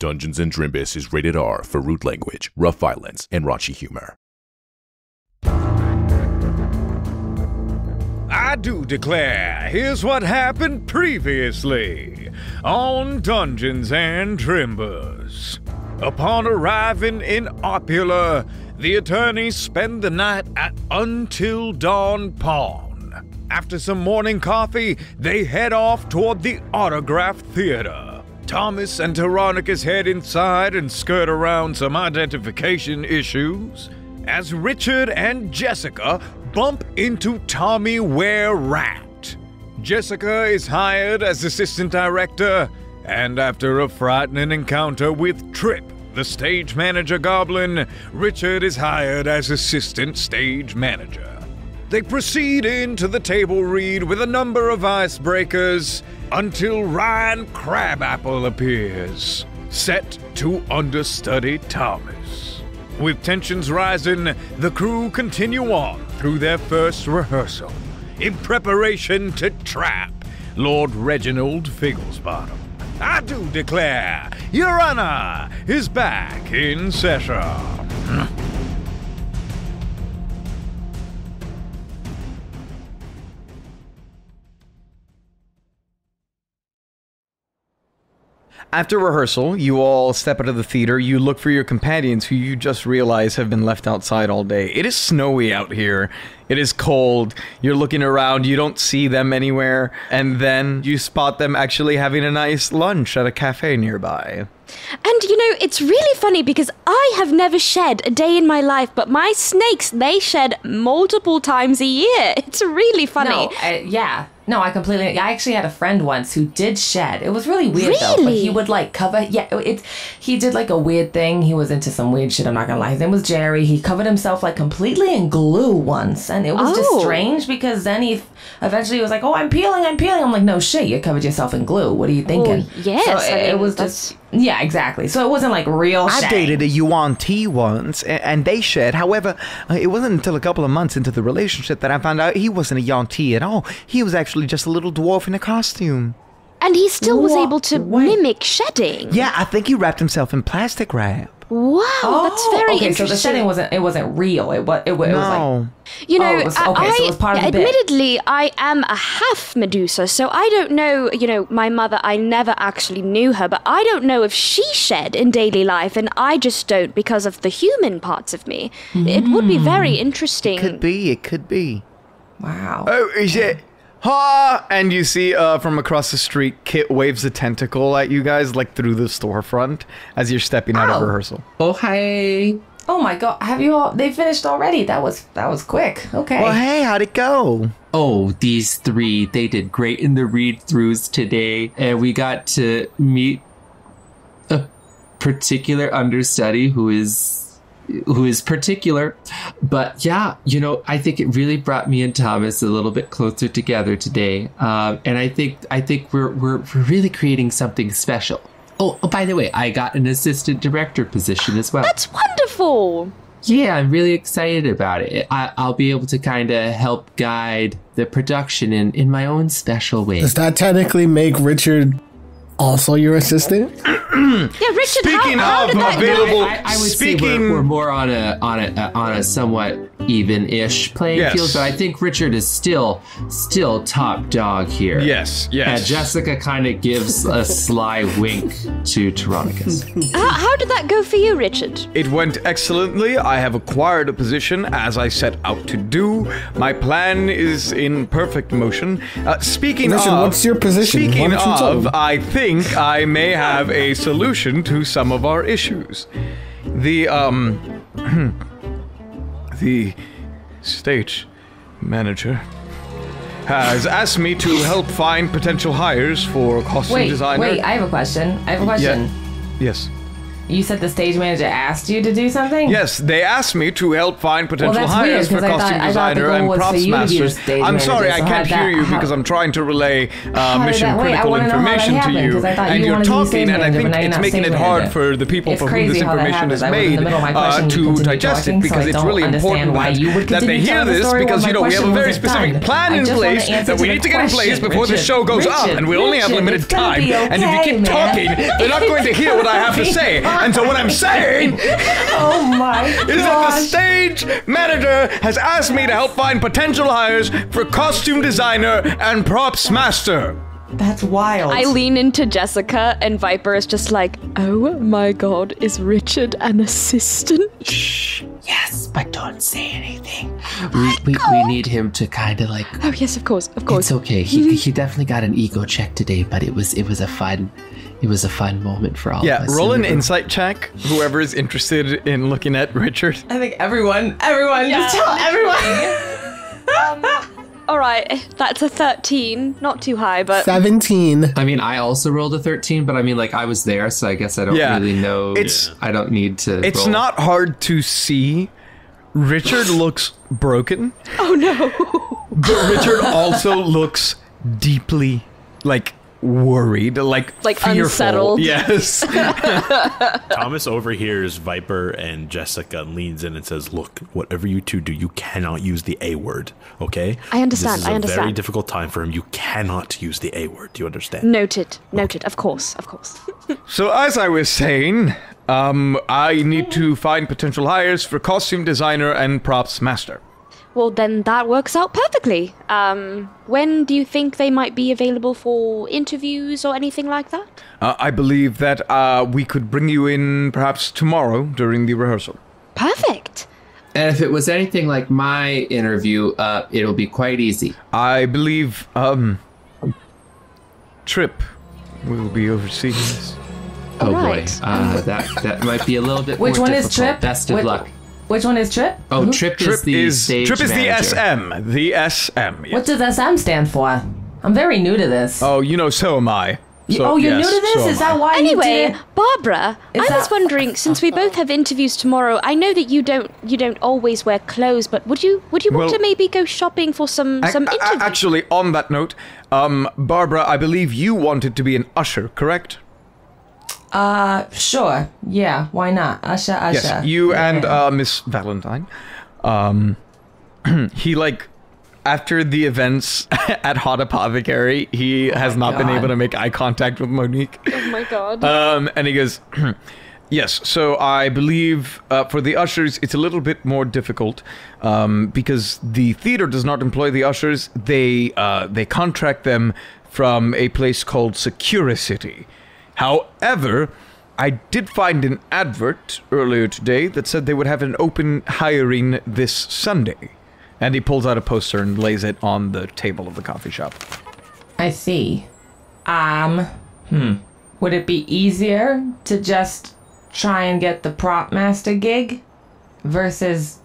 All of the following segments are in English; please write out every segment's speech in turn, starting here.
Dungeons and Drimbus is rated R for rude language, rough violence, and raunchy humor. I do declare, here's what happened previously on Dungeons and Drimbus. Upon arriving in Opula, the attorneys spend the night at Until Dawn Pawn. After some morning coffee, they head off toward the Autograph Theater. Thomas and Teronicus head inside and skirt around some identification issues as Richard and Jessica bump into Tommy Ware Rat. Jessica is hired as assistant director, and after a frightening encounter with Trip, the stage manager goblin, Richard is hired as assistant stage manager. They proceed into the table read with a number of icebreakers until Ryan Crabapple appears, set to understudy Thomas. With tensions rising, the crew continue on through their first rehearsal in preparation to trap Lord Reginald Figglesbottom. I do declare, Your Honor is back in session. After rehearsal, you all step out of the theater. You look for your companions who you just realize have been left outside all day. It is snowy out here. It is cold. You're looking around, you don't see them anywhere, and then you spot them actually having a nice lunch at a cafe nearby. And you know, it's really funny because I have never shed a day in my life, but my snakes, they shed multiple times a year. It's really funny. No, I, yeah. No, I completely. I actually had a friend once who did shed. It was really weird though. But he would like cover. Yeah, it. He did like a weird thing. He was into some weird shit. I'm not gonna lie. His name was Jerry. He covered himself like completely in glue once, and it was just Oh. strange because then he eventually was like, "Oh, I'm peeling. I'm peeling." I'm like, "No shit, you covered yourself in glue. What are you thinking?" yes, So I it, it was just. Yeah, exactly. So it wasn't like real. I shame. dated a Yuan-ti once, and they shed. However, uh, it wasn't until a couple of months into the relationship that I found out he wasn't a Yuan-ti at all. He was actually just a little dwarf in a costume. And he still was able to Wait. mimic shedding. Yeah, I think he wrapped himself in plastic wrap. Wow, that's oh, very Oh, okay. interesting. So the shedding wasn't. It wasn't real. It was. It, wa- it was like. You know, Oh, it was- I- okay, so it was part of the bit. admittedly, I am a half Medusa, so I don't know. You know, my mother, I never actually knew her, but I don't know if she shed in daily life, and I just don't because of the human parts of me. It would be very interesting. It could be, it could be. Wow. Oh, is it? Ha! And you see uh, from across the street, Kit waves a tentacle at you guys, like through the storefront, as you're stepping out of rehearsal. Oh, hi. Oh my god, have you all they finished already? That was that was quick. Okay. Well, hey, how'd it go? Oh, these three, they did great in the read throughs today. And we got to meet a particular understudy who is who is particular. But yeah, you know, I think it really brought me and Thomas a little bit closer together today. Um, and I think I think we're we're we're really creating something special. Oh, oh, by the way, I got an assistant director position as well. That's wonderful. Yeah, I'm really excited about it. I, I'll be able to kind of help guide the production in, in my own special way. Does that technically make Richard also your assistant? Yeah, Richard, Speaking how, how of did that available- go? I, I would Speaking- say we're, we're more on a on a on a somewhat even-ish playing Yes. field, but I think Richard is still still top dog here. Yes, yes. And. Jessica kind of gives a sly wink to Teronicus. How, how did that go for you, Richard? It went excellently. I have acquired a position as I set out to do. My plan is in perfect motion. Uh, speaking Richard, of, what's your position? Speaking don't you of. I think I may have a solution to some of our issues. The um, the stage manager has asked me to help find potential hires for costume wait, designer. wait, I have a question. I have a question. Yes. You said the stage manager asked you to do something. Yes, they asked me to help find potential that's hires weird, for 'cause I thought- costume I thought designer and props you to be masters. I'm sorry, manager, I can't hear that- you how- because I'm trying to relay uh, mission that- wait, I critical wanna know how that information to you, 'cause I thought and you to talking, and I think it's making it hard manager. for the people It's for whom this information is. I was in made the middle my uh, to digest it so because it's really important why that, you would that they hear this because you know we have a very specific plan in place that we need to get in place before the show goes up, and we only have limited time. And if you keep talking, they're not going to hear what I have to say. Gonna be And so what I'm saying Oh my is that the stage manager has asked me to help find potential hires for costume designer and props master. That's wild. I lean into Jessica, and Viper is just like, "Oh my God, is Richard an assistant?" Shh. Yes, but don't say anything. We, we, we need him to kind of like. Oh yes, of course, of course. It's okay. He, he definitely got an ego check today, but it was it was a fun it was a fun moment for all Yeah, of us. roll an And we were- insight check. Whoever is interested in looking at Richard. I think everyone, everyone, just tell everyone. Um, all right, that's a thirteen. Not too high, but 17. I mean, I also rolled a thirteen, but I mean, like I was there, so I guess I don't Yeah, really know. it's- I don't need to. It's roll. not hard to see. Richard looks broken, oh no. but Richard also looks deeply like worried, like Like fearful. unsettled. Yes. Thomas overhears Viper and Jessica and leans in and says, "Look, whatever you two do, you cannot use the A word. Okay? I understand, I understand. This is I a very difficult time for him. You cannot use the A word. Do you understand? Noted. Noted. Of course. Of course. so as I was saying, um, I need to find potential hires for costume designer and props master. Well, then that works out perfectly. Um, when do you think they might be available for interviews or anything like that? Uh, I believe that uh, we could bring you in perhaps tomorrow during the rehearsal. Perfect. And if it was anything like my interview, uh, it'll be quite easy. I believe um, Trip will be overseeing this. Oh Right. boy, uh, that that might be a little bit. Which more one is. Trip? Best of Which- luck. Which one is Trip? Oh, Who? Trip, Trip is the is stage Trip is the manager. SM. The SM. Yes. What does SM stand for? I'm very new to this. Oh, you know, so am I. So, oh, you're yes, new to this? so is that why you Anyway, did? Barbara, Is I was wondering since we both have interviews tomorrow, I know that you don't you don't always wear clothes, but would you would you want to maybe go shopping for some Ac- some a- a- interviews? Actually, on that note, um, Barbara, I believe you wanted to be an usher, correct? Uh, sure. Yeah, why not? Usher, Usher. Yes, you Yeah. and uh, Miss Valentine. Um, he like after the events at Hot Apothecary, he has not been able to make eye contact with Monique. oh my god. Um, and he goes, Yes, so I believe uh, for the ushers, it's a little bit more difficult um, because the theater does not employ the ushers. They uh, they contract them from a place called Securicity. However, I did find an advert earlier today that said they would have an open hiring this Sunday. And he pulls out a poster and lays it on the table of the coffee shop. I see. Um, hmm. Would it be easier to just try and get the prop master gig versus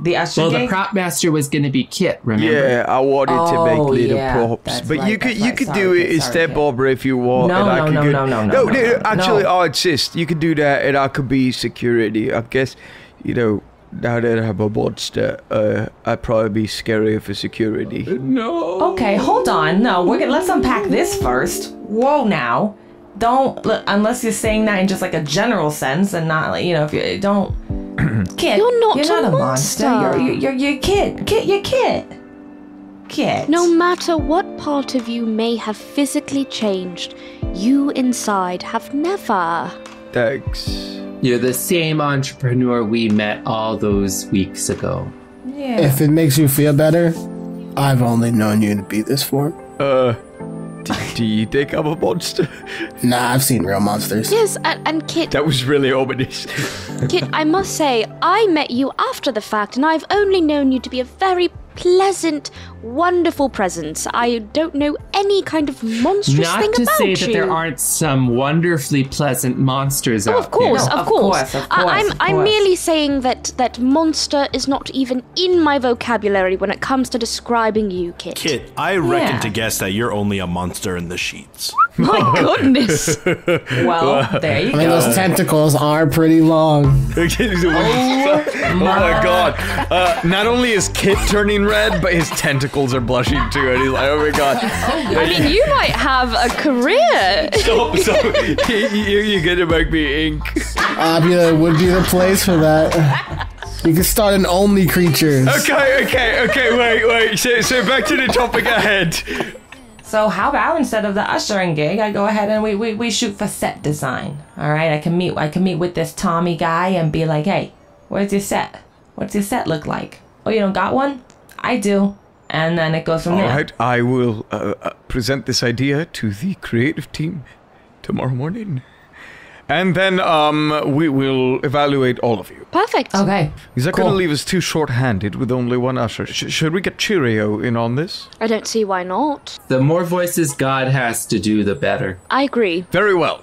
the usher Well, gig? the prop master was going to be Kit. Remember? Yeah, I wanted Oh, to make little yeah, props, that's but you could that's you right. could Sorry, do it instead, kid. Barbara, if you want. No, and I no, could no, get- no, no, no, no, no, no. Actually, No. I insist. You could do that, and I could be security. I guess, you know, now that I have a monster, uh, I'd probably be scarier for security. No. Okay, hold on. No, we're gonna let's unpack this first. Whoa, now, don't unless you're saying that in just like a general sense and not like you know if you don't. Kit, You're not You're a not a monster. monster. You're you're you're Kit. Kit, you're Kit. Kit. No matter what part of you may have physically changed, you inside have never. Thanks. You're the same entrepreneur we met all those weeks ago. Yeah. If it makes you feel better, I've only known you to be this form. Uh, do, do you think I'm a monster? Nah, I've seen real monsters. Yes, and, and Kit, That was really ominous. Kit, I must say, I met you after the fact, and I've only known you to be a very pleasant, wonderful presence. I don't know any kind of monstrous Not thing to say that there aren't some wonderfully pleasant monsters Oh, out of course, there. of, Of course. course, of I- course, I'm, of I'm merely saying that that monster is not even in my vocabulary when it comes to describing you, Kit. Kit, I reckon Yeah. to guess that you're only a monster in the sheets. My goodness. Well, there you go. I mean, go. those tentacles are pretty long. oh my god. Uh, not only is Kit turning red, but his tentacles are blushing too. And he's like, oh my god. I mean, you might have a career. So, so you, you're gonna make me ink. Opula would be the place for that. You can start an only creatures. Okay, okay, okay, wait, wait. So, so back to the topic ahead. So how about instead of the ushering gig, I go ahead and we, we, we shoot for set design. All right, I can meet I can meet with this Tommy guy and be like, hey, where's your set? What's your set look like? Oh, you don't got one? I do. And then it goes from All there. right, I will uh, uh, present this idea to the creative team tomorrow morning. And then um, we will evaluate all of you. Perfect. Okay. Is that Cool. going to leave us too short-handed with only one usher? Sh- should we get Cheerio in on this? I don't see why not. The more voices God has to do, the better. I agree. Very well.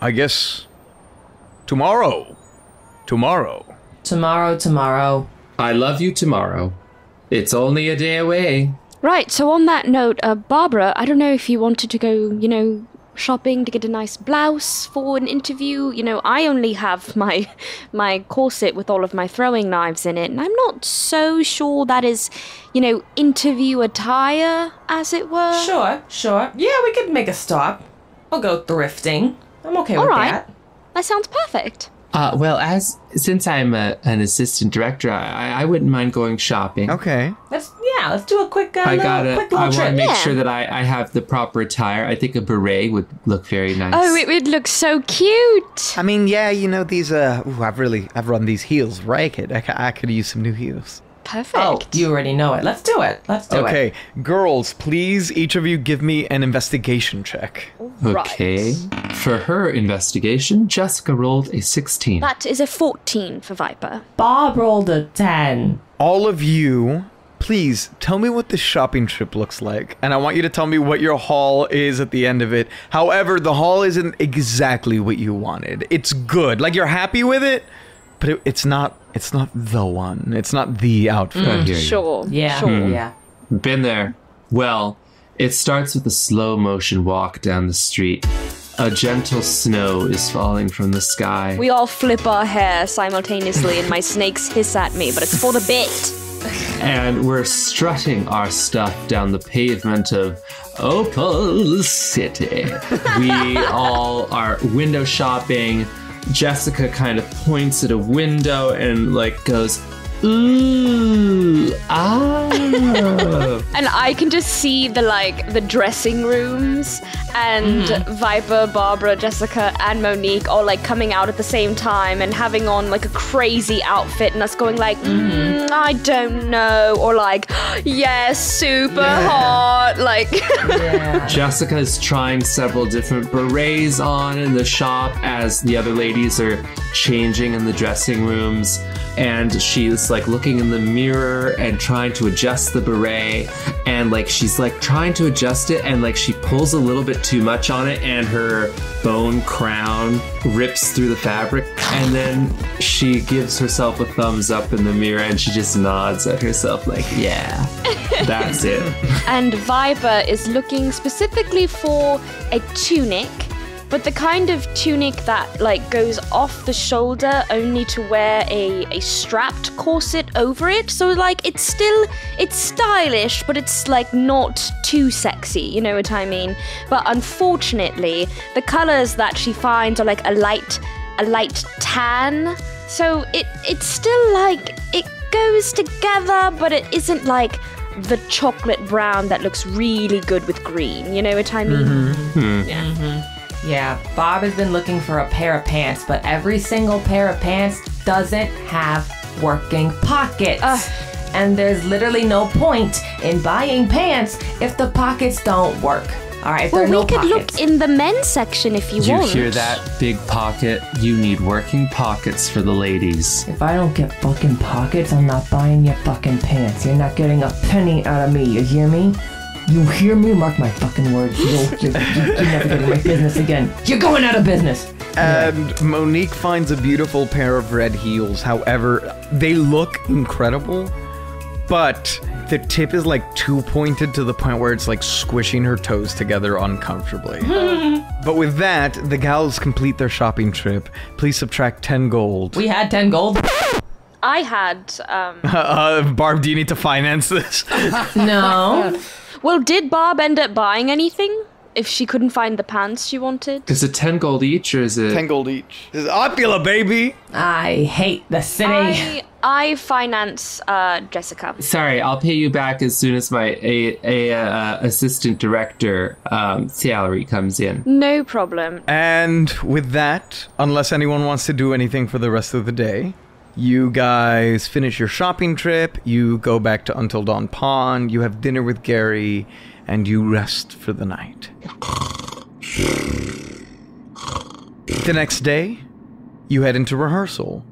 I guess tomorrow. Tomorrow. Tomorrow, tomorrow. I love you tomorrow. It's only a day away. Right, so on that note, uh, Barbara, I don't know if you wanted to go, you know, shopping to get a nice blouse for an interview. You know, I only have my my corset with all of my throwing knives in it, and I'm not so sure that is, you know, interview attire, as it were. Sure, sure. Yeah, we could make a stop. I'll go thrifting. I'm okay All with right. that. That sounds perfect. Uh, well, as since I'm a, an assistant director, I, I wouldn't mind going shopping. Okay. Let's yeah, let's do a quick uh, I little, gotta. quick I little want to make Yeah. sure that I, I have the proper attire. I think a beret would look very nice. Oh, it would look so cute. I mean, yeah, you know these. Uh, ooh, I've really, I've run these heels ragged. I, ca- I could use some new heels. Oh, Perfect. Oh, you already know it. Let's do it. Let's do it. Okay, girls, please, each of you, give me an investigation check. Okay. For her investigation, Jessica rolled a 16. That is a 14 for Viper. Bob rolled a ten. All of you, please tell me what this shopping trip looks like, and I want you to tell me what your haul is at the end of it. However, the haul isn't exactly what you wanted. It's good, like you're happy with it, but it, it's not. It's not the one. It's not the outfit. Mm. I hear you. Sure. Yeah, Sure. Mm. yeah. Been there. Well, it starts with a slow motion walk down the street. A gentle snow is falling from the sky. We all flip our hair simultaneously, and my snakes hiss at me, but it's for the bit. and we're strutting our stuff down the pavement of Opal City. we all are window shopping. Jessica kind of points at a window and like goes, Ooh, ah. And I can just see the like the dressing rooms and Viper, Barbara, Jessica, and Monique all like coming out at the same time and having on like a crazy outfit and us going like, mm, I don't know, or like, yes, super hot, like. Yeah. Jessica is trying several different berets on in the shop as the other ladies are changing in the dressing rooms. And she's like looking in the mirror and trying to adjust the beret. And like she's like trying to adjust it and like she pulls a little bit too much on it and her bone crown rips through the fabric. And then she gives herself a thumbs up in the mirror and she just nods at herself like, yeah, that's it. and Viper is looking specifically for a tunic, but the kind of tunic that like goes off the shoulder only to wear a, a strapped corset over it. So like it's still it's stylish, but it's like not too sexy, you know what I mean? But unfortunately, the colors that she finds are like a light a light tan. So it it's still like it goes together, but it isn't like the chocolate brown that looks really good with green. You know what I mean? Mm-hmm. Hmm. Yeah, mm-hmm. Bob has been looking for a pair of pants, but every single pair of pants doesn't have working pockets. And there's literally no point in buying pants if the pockets don't work. All right, if Well, there are we no could pockets. look in the men's section if you, You want. You hear that, big pocket? You need working pockets for the ladies. If I don't get fucking pockets, I'm not buying your fucking pants. You're not getting a penny out of me. You hear me? You hear me? Mark my fucking words. You, you, you, you're never getting my business again. You're going out of business. And Monique finds a beautiful pair of red heels. However, they look incredible, but the tip is like too pointed to the point where it's like squishing her toes together uncomfortably. but with that, the gals complete their shopping trip. Please subtract 10 gold. We had 10 gold. I had. Um, Uh, Barb, do you need to finance this? No. well, did Barb end up buying anything? If she couldn't find the pants she wanted? Is it 10 gold each or is it. 10 gold each. This is Opula, baby! I hate the city. I, I finance uh, Jessica. Sorry, I'll pay you back as soon as my a, a uh, assistant director um, salary comes in. No problem. And with that, unless anyone wants to do anything for the rest of the day, you guys finish your shopping trip, you go back to Until Dawn Pawn, you have dinner with Gary, and you rest for the night. The next day, you head into rehearsal.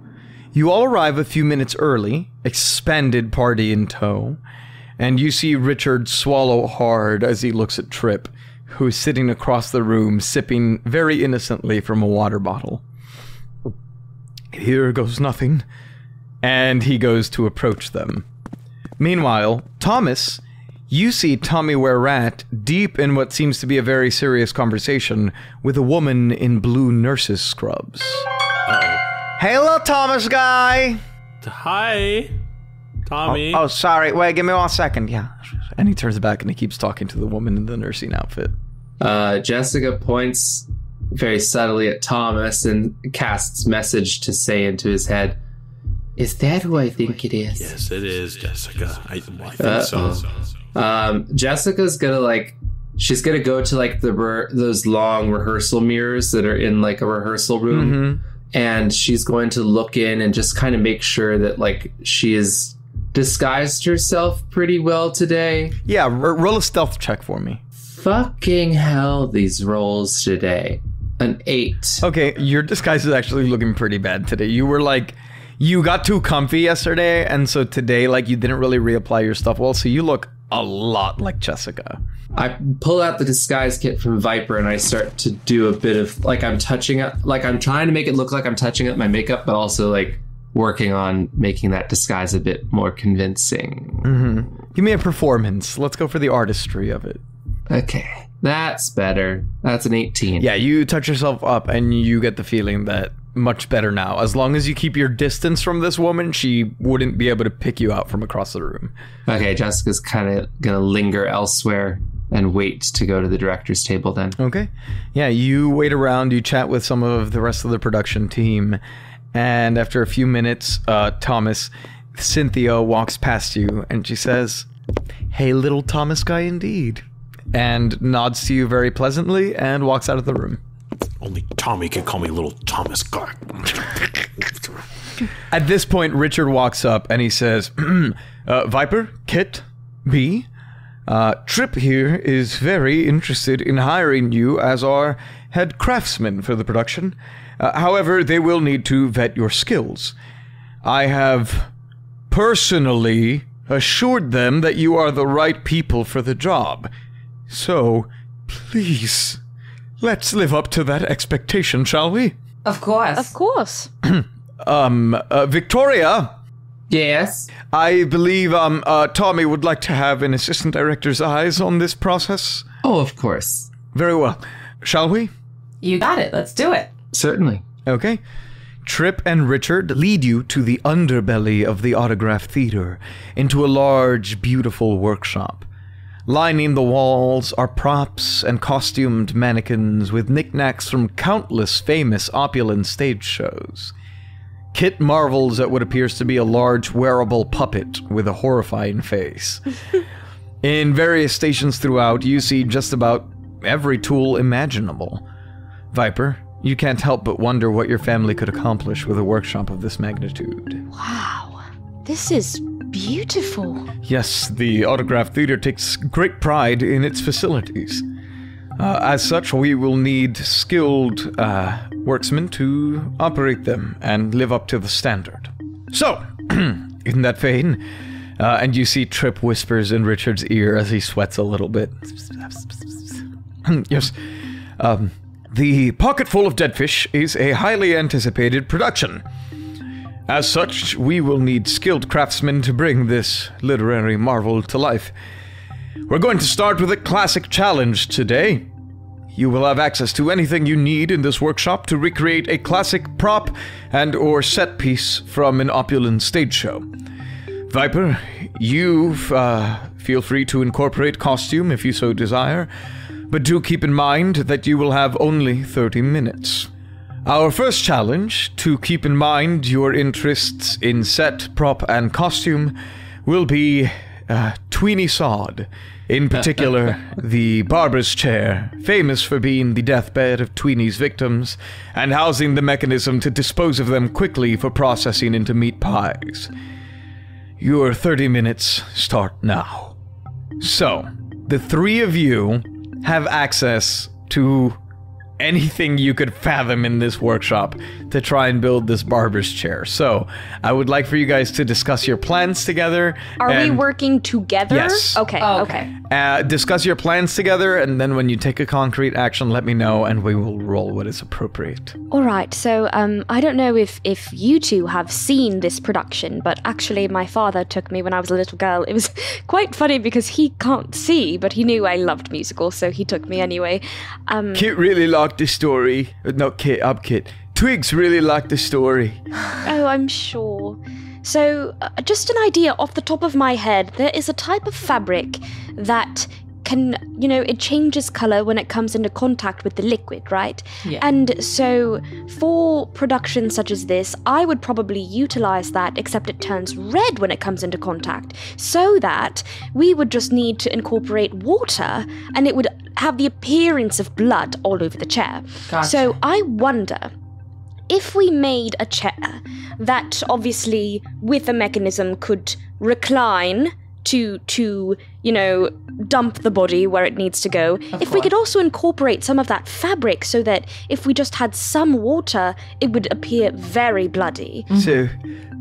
You all arrive a few minutes early, expanded party in tow, and you see Richard swallow hard as he looks at Trip, who is sitting across the room sipping very innocently from a water bottle. Here goes nothing. And he goes to approach them. Meanwhile, Thomas, you see Tommy Ware Rat deep in what seems to be a very serious conversation with a woman in blue nurse's scrubs. Hey, little Thomas guy! Hi, Tommy. Oh, sorry. Wait, give me one second. Yeah. And he turns back and he keeps talking to the woman in the nursing outfit. Uh, Jessica points very subtly at Thomas and casts message to say into his head, Is that who I think it is? Yes, it is Jessica. I, I think Uh-oh. so. Um, Jessica's gonna like, she's gonna go to like the re- those long rehearsal mirrors that are in like a rehearsal room, and she's going to look in and just kind of make sure that like she is disguised herself pretty well today. Yeah, r- roll a stealth check for me. Fucking hell, these rolls today. An eight. Okay, your disguise is actually looking pretty bad today. You were like, you got too comfy yesterday, and so today, like, you didn't really reapply your stuff well, so you look a lot like Jessica. I pull out the disguise kit from Viper and I start to do a bit of like I'm touching up, like I'm trying to make it look like I'm touching up my makeup, but also like working on making that disguise a bit more convincing. Mm-hmm. Give me a performance. Let's go for the artistry of it. Okay, that's better. That's an 18. Yeah, you touch yourself up, and you get the feeling that much better now. As long as you keep your distance from this woman, she wouldn't be able to pick you out from across the room. Okay, Jessica's kind of gonna linger elsewhere and wait to go to the director's table then. Okay. Yeah, you wait around, you chat with some of the rest of the production team, and after a few minutes, uh, Thomas, Cynthia walks past you and she says, Hey, little Thomas guy, indeed. And nods to you very pleasantly and walks out of the room. Only Tommy can call me little Thomas Guy. At this point, Richard walks up and he says, uh, Viper, Kit, B, uh, Trip here is very interested in hiring you as our head craftsman for the production. Uh, however, they will need to vet your skills. I have personally assured them that you are the right people for the job. So, please, let's live up to that expectation, shall we? Of course. Of course. Um, uh, Victoria, Yes. I believe um, uh, Tommy would like to have an assistant director's eyes on this process. Oh, of course. Very well. Shall we? You got it. Let's do it. Certainly. Okay. Trip and Richard lead you to the underbelly of the Autograph Theater, into a large, beautiful workshop. Lining the walls are props and costumed mannequins with knickknacks from countless famous opulent stage shows. Kit marvels at what appears to be a large wearable puppet with a horrifying face. In various stations throughout, you see just about every tool imaginable. Viper, you can't help but wonder what your family could accomplish with a workshop of this magnitude. Wow. This is beautiful. Yes, the Autograph Theater takes great pride in its facilities. Uh, as such, we will need skilled uh, worksmen to operate them and live up to the standard. So, in that vein, uh, and you see Trip whispers in Richard's ear as he sweats a little bit. yes. Um, the Pocket Full of Dead Fish is a highly anticipated production. As such, we will need skilled craftsmen to bring this literary marvel to life. We're going to start with a classic challenge today. You will have access to anything you need in this workshop to recreate a classic prop and or set piece from an opulent stage show. Viper, you uh, feel free to incorporate costume if you so desire, but do keep in mind that you will have only 30 minutes. Our first challenge, to keep in mind your interests in set, prop, and costume, will be uh, Tweeny Sod. In particular, the barber's chair, famous for being the deathbed of Tweeny's victims and housing the mechanism to dispose of them quickly for processing into meat pies. Your 30 minutes start now. So, the three of you have access to anything you could fathom in this workshop to try and build this barber's chair. So, I would like for you guys to discuss your plans together. Are we working together? Yes. Okay. Oh, okay. Uh, discuss your plans together, and then when you take a concrete action, let me know, and we will roll what is appropriate. All right. So, um, I don't know if if you two have seen this production, but actually, my father took me when I was a little girl. It was quite funny because he can't see, but he knew I loved musicals, so he took me anyway. Um, Kit really liked the story. Uh, Not Kit, up Kit. Twigs really liked the story. Oh, I'm sure. So, uh, just an idea off the top of my head, there is a type of fabric that can, you know, it changes color when it comes into contact with the liquid, right? Yeah. And so, for productions such as this, I would probably utilize that, except it turns red when it comes into contact, so that we would just need to incorporate water and it would have the appearance of blood all over the chair. Gotcha. So, I wonder if we made a chair that obviously with a mechanism could recline to to you know dump the body where it needs to go if we could also incorporate some of that fabric so that if we just had some water it would appear very bloody mm-hmm. So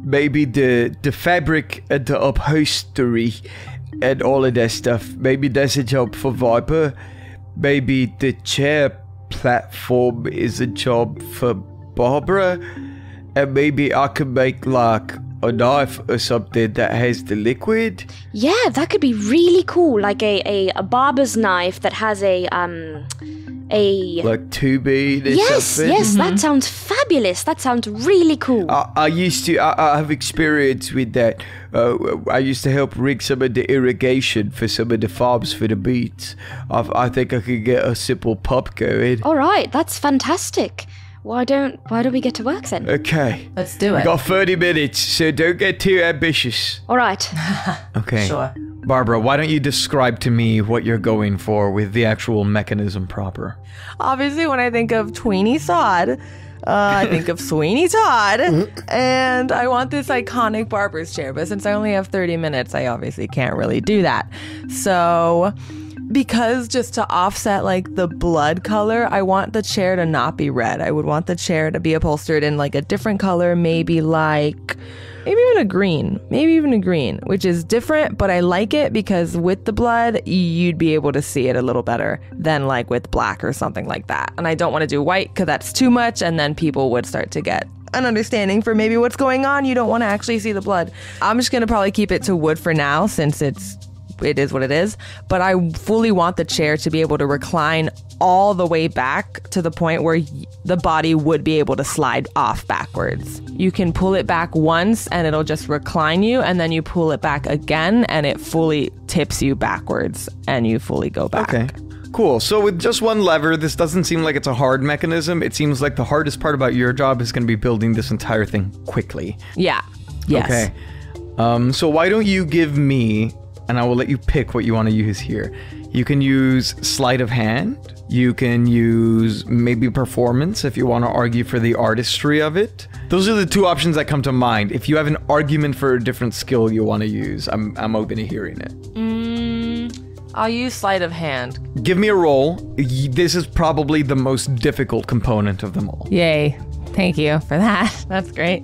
maybe the the fabric and the upholstery and all of that stuff. Maybe that's a job for Viper. Maybe the chair platform is a job for Barbara. And maybe I could make like a knife or something that has the liquid. yeah that could be really cool like a a, a barber's knife that has a um a Like tubing or yes something. yes that sounds fabulous that sounds really cool I, I used to. I, I have experience with that. Uh, I used to help rig some of the irrigation for some of the farms for the beets. I, I think I could get a simple pump going. all right that's fantastic why don't why don't we get to work then Okay, Let's do we it. got thirty minutes, so don't get too ambitious. all right Okay. Sure. Barbara, why don't you describe to me what you're going for with the actual mechanism proper? Obviously, when I think of Tweeny Sod, uh, I think of Sweeney Todd, and I want this iconic barber's chair. But since I only have 30 minutes, I obviously can't really do that. So, because just to offset like the blood color, I want the chair to not be red. I would want the chair to be upholstered in like a different color, maybe like maybe even a green, maybe even a green, which is different, but I like it because with the blood, you'd be able to see it a little better than like with black or something like that. And I don't want to do white because that's too much, and then people would start to get an understanding for maybe what's going on. You don't want to actually see the blood. I'm just gonna probably keep it to wood for now since it's it is what it is. But I fully want the chair to be able to recline all the way back to the point where the body would be able to slide off backwards. You can pull it back once and it'll just recline you, and then you pull it back again and it fully tips you backwards and you fully go back. Okay. Cool. So with just one lever, this doesn't seem like it's a hard mechanism. It seems like the hardest part about your job is going to be building this entire thing quickly. Yeah. Yes. Okay. Um, so why don't you give me, and I will let you pick what you want to use here. You can use sleight of hand. You can use maybe performance if you want to argue for the artistry of it. Those are the two options that come to mind. If you have an argument for a different skill you want to use, I'm I'm open to hearing it. Mm, I'll use sleight of hand. Give me a roll. This is probably the most difficult component of them all. Yay. Thank you for that. That's great.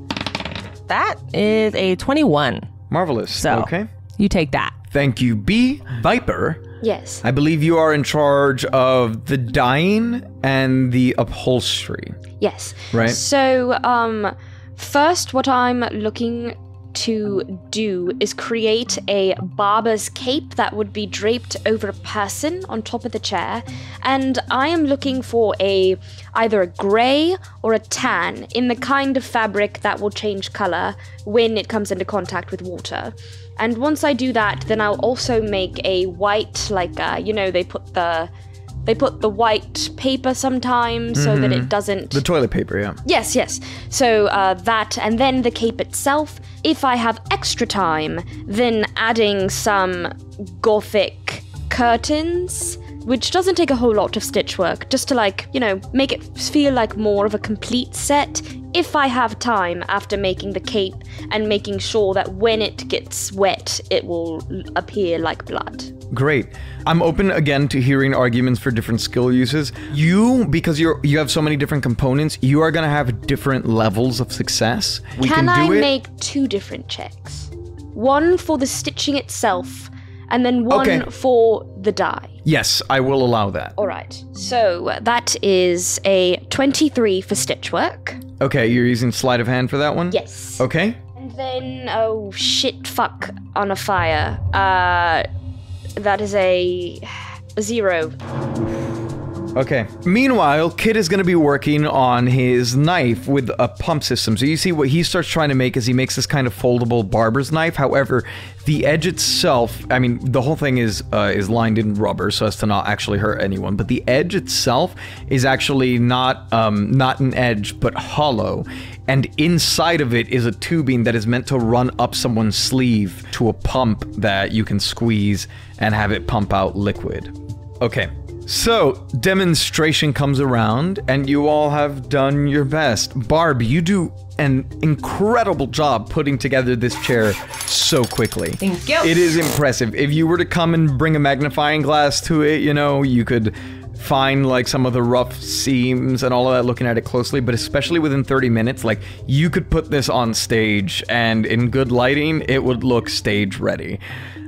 That is a 21. Marvelous. So, Okay. you take that. Thank you, B. Viper. Yes. I believe you are in charge of the dyeing and the upholstery. Yes. Right. So, um, first, what I'm looking to do is create a barber's cape that would be draped over a person on top of the chair, and I am looking for a either a gray or a tan in the kind of fabric that will change color when it comes into contact with water. And once I do that, then I'll also make a white, like uh, you know, they put the they put the white paper sometimes so that it doesn't The toilet paper, yeah. Yes, yes. So uh, that, and then the cape itself. If I have extra time, then adding some gothic curtains, which doesn't take a whole lot of stitch work, just to like, you know, make it feel like more of a complete set. If I have time after making the cape and making sure that when it gets wet, it will appear like blood. Great. I'm open again to hearing arguments for different skill uses. You, because you're you have so many different components, you are gonna have different levels of success. We Can, can, I it. make two different checks? One for the stitching itself, and then one Okay. for the dye. yes, I will allow that. All right. So uh, that is a 23 for stitch work. Okay, you're using sleight of hand for that one? Yes. Okay. And then, oh shit, fuck, on a fire. Uh, that is a zero. Okay. Meanwhile, Kit is going to be working on his knife with a pump system. So you see what he starts trying to make is he makes this kind of foldable barber's knife. However, the edge itself, I mean, the whole thing is uh, is lined in rubber so as to not actually hurt anyone. But the edge itself is actually not um, not an edge, but hollow. And inside of it is a tubing that is meant to run up someone's sleeve to a pump that you can squeeze and have it pump out liquid. Okay. So, demonstration comes around, and you all have done your best. Barb, you do an incredible job putting together this chair so quickly. Thank you. It is impressive. If you were to come and bring a magnifying glass to it, you know, you could find like some of the rough seams and all of that looking at it closely, but especially within 30 minutes, like you could put this on stage and in good lighting, it would look stage ready.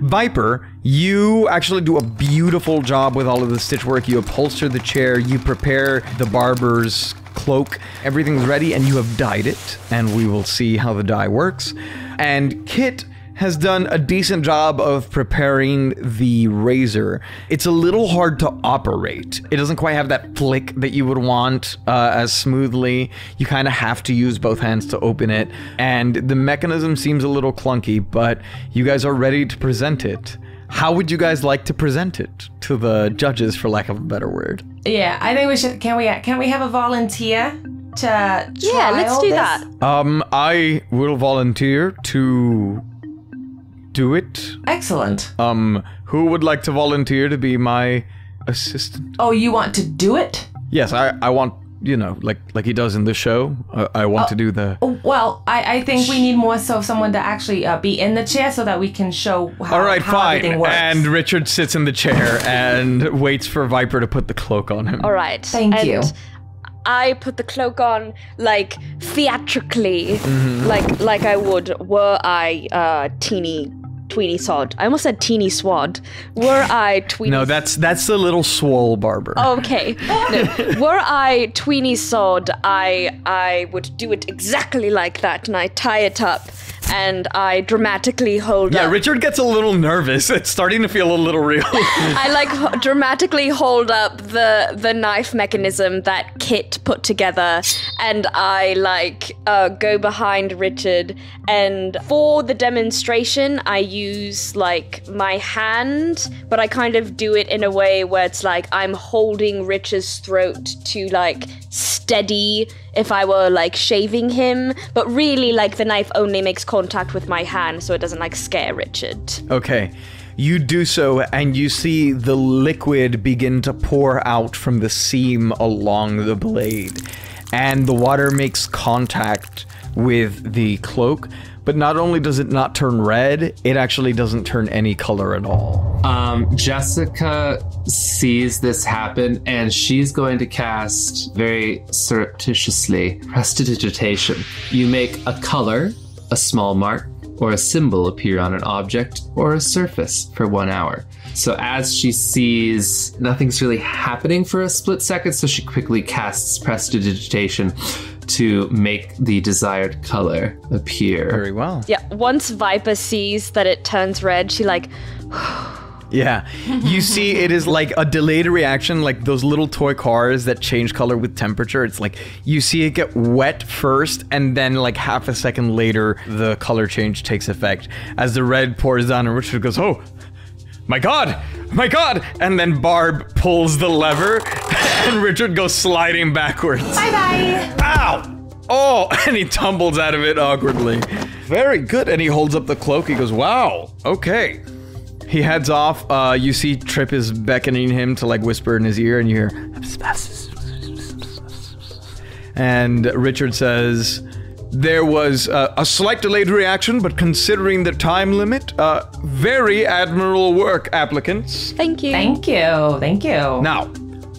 Viper, you actually do a beautiful job with all of the stitch work. You upholster the chair, you prepare the barber's cloak, everything's ready, and you have dyed it, and we will see how the dye works. And Kit has done a decent job of preparing the razor. It's a little hard to operate. It doesn't quite have that flick that you would want uh, as smoothly. You kind of have to use both hands to open it, and the mechanism seems a little clunky, but you guys are ready to present it. How would you guys like to present it to the judges, for lack of a better word? Yeah, I think we should. Can we? Can we have a volunteer to? Yeah, let's do this? that. Um, I will volunteer to do it. Excellent. Um, who would like to volunteer to be my assistant? Oh, you want to do it? Yes, I, I want, you know, like like he does in the show. I, I want to do the. Oh, Well, I, I think we need more so someone to actually uh, be in the chair so that we can show how, All right, how fine. everything works. And Richard sits in the chair and waits for Viper to put the cloak on him. All right. Thank and you. I put the cloak on like theatrically, Mm-hmm. like like I would were I uh, teeny tweeny sod. I almost said teeny swad. Were I tweeny? No, that's that's the little swole barber. Okay. No. Were I tweeny sod, I I would do it exactly like that, and I tie it up, and I dramatically hold yeah, up. Yeah, Richard gets a little nervous. It's starting to feel a little real. I like dramatically hold up the the knife mechanism that Kit put together, and I like uh, go behind Richard. And for the demonstration, I use like my hand, but I kind of do it in a way where it's like I'm holding Richard's throat to like steady if I were like shaving him, but really like the knife only makes contact with my hand, so it doesn't like scare Richard. Okay. You do so, and you see the liquid begin to pour out from the seam along the blade. and the water makes contact with the cloak. But not only does it not turn red, it actually doesn't turn any color at all. Um, Jessica sees this happen and she's going to cast very surreptitiously prestidigitation. You make a color, a small mark, or a symbol appear on an object or a surface for one hour. So as she sees nothing's really happening for a split second, so she quickly casts prestidigitation to make the desired color appear. Very well. Yeah, once Viper sees that it turns red, she like Yeah. You see, it is like a delayed reaction, like those little toy cars that change color with temperature. It's like you see it get wet first, and then, like half a second later, the color change takes effect as the red pours down, and Richard goes, Oh, my god, my god! And then Barb pulls the lever, and Richard goes sliding backwards. Bye bye. Ow! Oh, and he tumbles out of it awkwardly. Very good. And he holds up the cloak. He goes, Wow, okay. He heads off. Uh, you see Trip is beckoning him to like whisper in his ear, and you hear. And Richard says, There was uh, a slight delayed reaction, but considering the time limit, uh, very admirable work, applicants. Thank you. Thank you. Thank you. Now,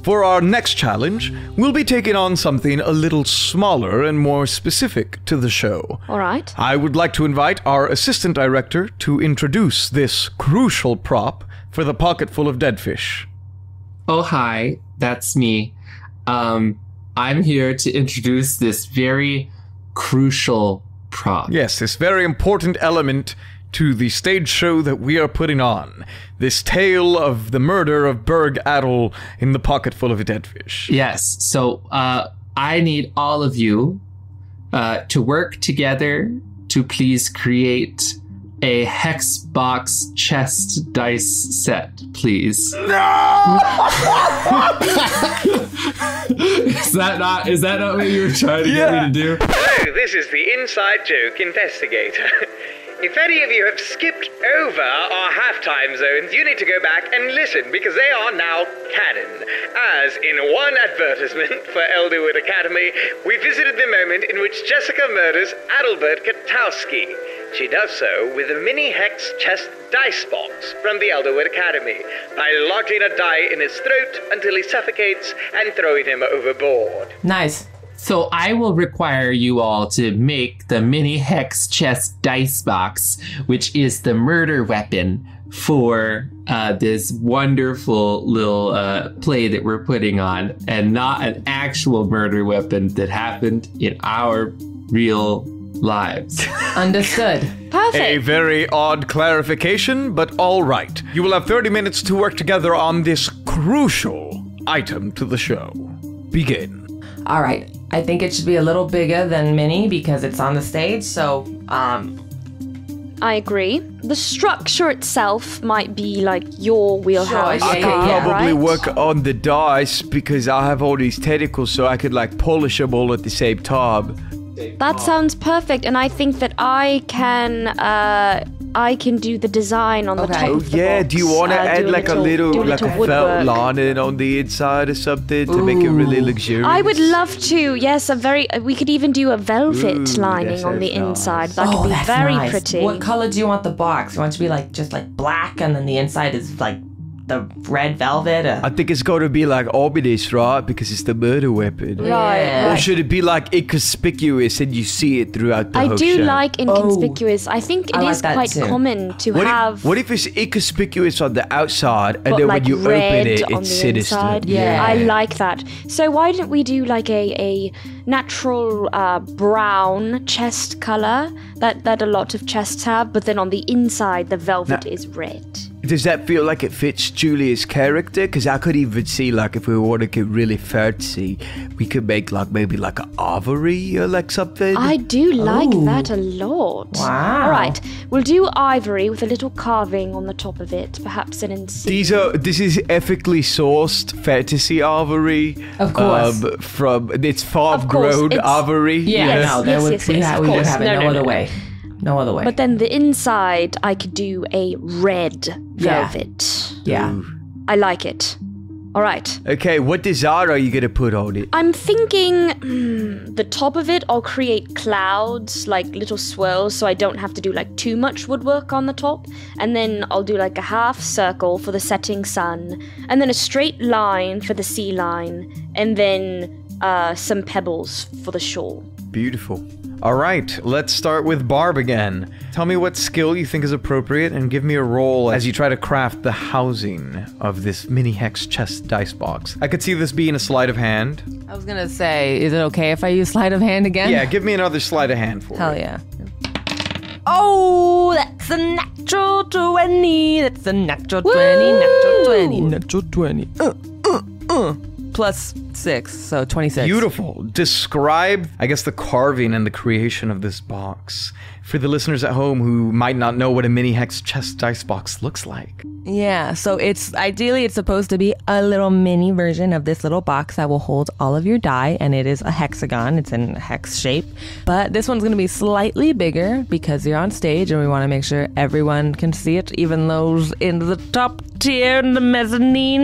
for our next challenge, we'll be taking on something a little smaller and more specific to the show. All right. I would like to invite our assistant director to introduce this crucial prop for the pocket full of dead fish. Oh, hi, that's me. Um, I'm here to introduce this very crucial prop. Yes, this very important element to the stage show that we are putting on. This tale of the murder of Berg Adel in the pocket full of dead fish. Yes, so uh, I need all of you uh, to work together to please create a hex box chest dice set, please. No! is that not is that not what you were trying to get me to do? Hello, this is the Inside Joke Investigator. If any of you have skipped over our halftime zones, you need to go back and listen because they are now canon. As in one advertisement for Elderwood Academy, we visited the moment in which Jessica murders Adalbert Katowski. She does so with a mini hex chest dice box from the Elderwood Academy by lodging a die in his throat until he suffocates and throwing him overboard. Nice. So I will require you all to make the mini hex chest dice box, which is the murder weapon for uh, this wonderful little uh, play that we're putting on, and not an actual murder weapon that happened in our real lives. Understood. Perfect. A very odd clarification, but all right. You will have 30 minutes to work together on this crucial item to the show. Begin. All right. I think it should be a little bigger than Minnie because it's on the stage. So, um, I agree. The structure itself might be like your wheelhouse. Sure, yeah, I could yeah, yeah. probably right? work on the dice because I have all these tentacles, so I could like polish them all at the same time. That sounds perfect, and I think that I can. Uh, I can do the design on the Okay. top. Oh, of the yeah, box. do you want to Uh, add do like a little, do like a felt lining on the inside or something to make it really luxurious? I would love to. Yes, a very. uh, We could even do a velvet Ooh, lining on the nice. inside. That oh, could be very nice. pretty. What color do you want the box? You want it to be like just like black, and then the inside is like the red velvet. I think it's got to be like ominous, right? Because it's the murder weapon. Right, Yeah. Or should it be like inconspicuous and you see it throughout the I whole do show? like inconspicuous. I think it I is like quite too. common to What have. if, what if it's inconspicuous on the outside and then like when you open it, on it's the sinister? inside. Yeah. I like that. So why don't we do like a, a natural uh, brown chest color that that a lot of chests have, but then on the inside the velvet Now- is red. Does that feel like it fits Julia's character? Because I could even see, like, if we want to get really fancy, we could make, like, maybe like an ivory or like something. I do like Ooh. that a lot. Wow. All right, we'll do ivory with a little carving on the top of it, perhaps an insignia. These are this is ethically sourced fantasy ivory. Of course. Um, from it's farm grown it's- ivory. Yeah, Yes, no, there yes, would, yes, we, yes, ha- of we would course. have it No, no, no, other no. way. No other way. But then the inside, I could do a red Yeah. velvet. yeah. I like it. All right. Okay, what design are you gonna put on it? I'm thinking hmm, the top of it, I'll create clouds, like little swirls, so I don't have to do like too much woodwork on the top. And then I'll do like a half circle for the setting sun, and then a straight line for the sea line, and then uh, some pebbles for the shore. Beautiful. All right, let's start with Barb again. Tell me what skill you think is appropriate and give me a roll as you try to craft the housing of this mini hex chest dice box. I could see this being a sleight of hand. I was gonna say, is it okay if I use sleight of hand again? Yeah, give me another sleight of hand for Hell it. yeah. Oh, that's a natural 20. That's a natural 20, natural 20, natural 20. Uh, uh, uh. Plus 6, so 26. Beautiful. Describe, I guess, the carving and the creation of this box for the listeners at home who might not know what a mini hex chest dice box looks like. Yeah, so it's ideally it's supposed to be a little mini version of this little box that will hold all of your die, and it is a hexagon. It's in hex shape, but this one's gonna be slightly bigger because you're on stage, and we want to make sure everyone can see it, even those in the top tier and the mezzanine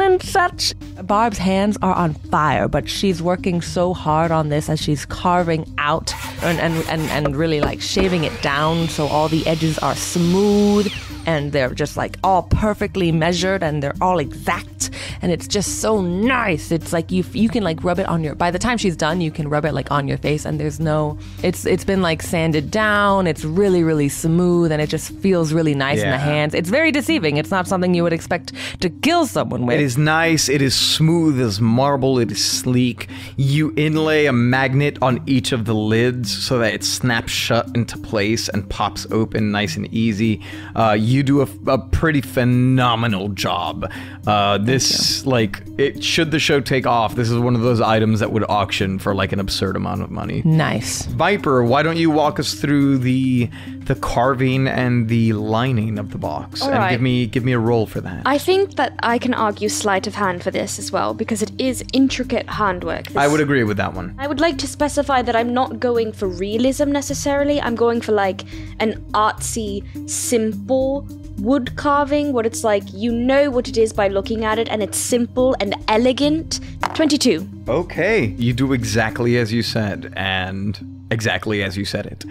and such. Barb's hands are on fire, but she's working so hard on this as she's carving out and and, and, and really like shaving it down so all the edges are smooth and they're just like all perfectly measured and they're all exact. And it's just so nice. It's like you you can like rub it on your by the time she's done you can rub it like on your face and there's no it's it's been like sanded down. It's really really smooth and it just feels really nice in the hands. It's very deceiving. It's not something you would expect to kill someone with. It is nice, it is smooth as marble, it is sleek. You inlay a magnet on each of the lids so that it snaps shut into place and pops open nice and easy. Uh, you do a, a pretty phenomenal job. Uh, this, like, it should the show take off, this is one of those items that would auction for like an absurd amount of money. nice Viper, why don't you walk us through the the carving and the lining of the box All and right. give me give me a roll for that. I think that I can argue sleight of hand for this as well because it is intricate handwork. I would agree with that one. I would like to specify that I'm not going for realism necessarily. I'm going for like an artsy, simple wood carving what it's like you know what it is by looking at it and it's simple and elegant. 22. Okay, you do exactly as you said, and exactly as you said it.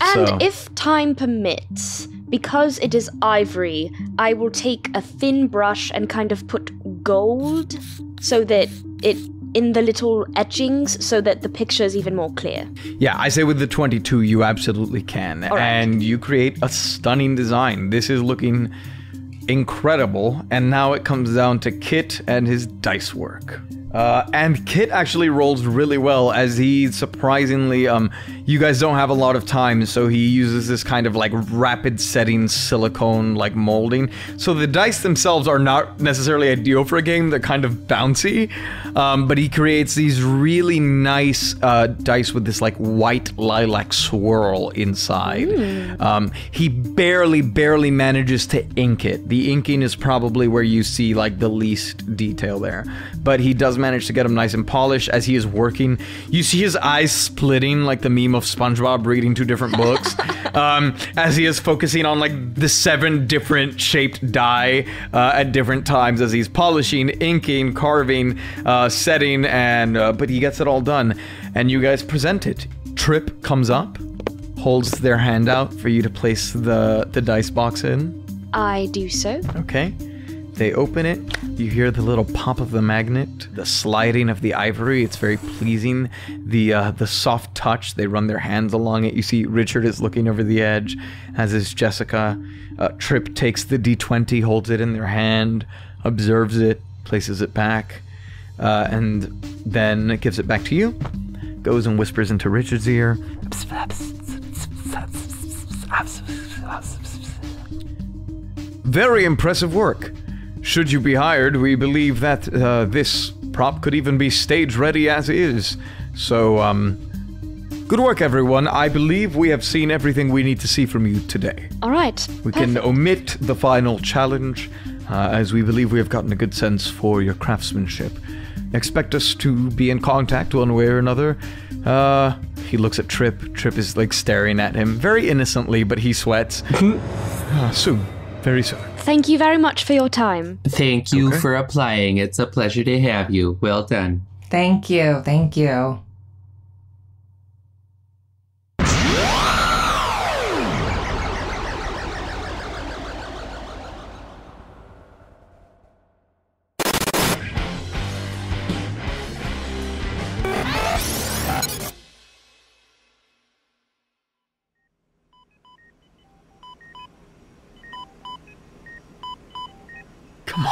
And so, if time permits, because it is ivory, I will take a thin brush and kind of put gold so that it in the little etchings so that the picture is even more clear. yeah, I say with the 22, you absolutely can, right. and you create a stunning design. This is looking incredible, and now it comes down to Kit and his dice work. Uh, and Kit actually rolls really well as he surprisingly, um, you guys don't have a lot of time, so he uses this kind of like rapid setting silicone like molding. So the dice themselves are not necessarily ideal for a game, they're kind of bouncy, um, but he creates these really nice uh, dice with this like white lilac swirl inside. Um, he barely, barely manages to ink it. The inking is probably where you see like the least detail there, but he does manage to get them nice and polished as he is working. You see his eyes splitting like the meme of SpongeBob reading two different books um, as he is focusing on like the seven different shaped die uh, at different times as he's polishing, inking, carving, uh, setting, and uh, but he gets it all done. And you guys present it. Trip comes up, holds their hand out for you to place the the dice box in. I do so. Okay. They open it. You hear the little pop of the magnet, the sliding of the ivory. It's very pleasing. The uh, the soft touch. They run their hands along it. You see Richard is looking over the edge, as is Jessica. Uh, Trip takes the d20, holds it in their hand, observes it, places it back, uh, and then gives it back to you. Goes and whispers into Richard's ear. Very impressive work. Should you be hired, we believe that uh, this prop could even be stage ready as is. So, um, good work, everyone. I believe we have seen everything we need to see from you today. All right. We can omit the final challenge, uh, as we believe we have gotten a good sense for your craftsmanship. Expect us to be in contact one way or another. Uh, he looks at Trip. Trip is like staring at him very innocently, but he sweats. Uh, soon. Very soon. Thank you very much for your time. Thank you Okay. for applying. It's a pleasure to have you. Well done. Thank you. Thank you.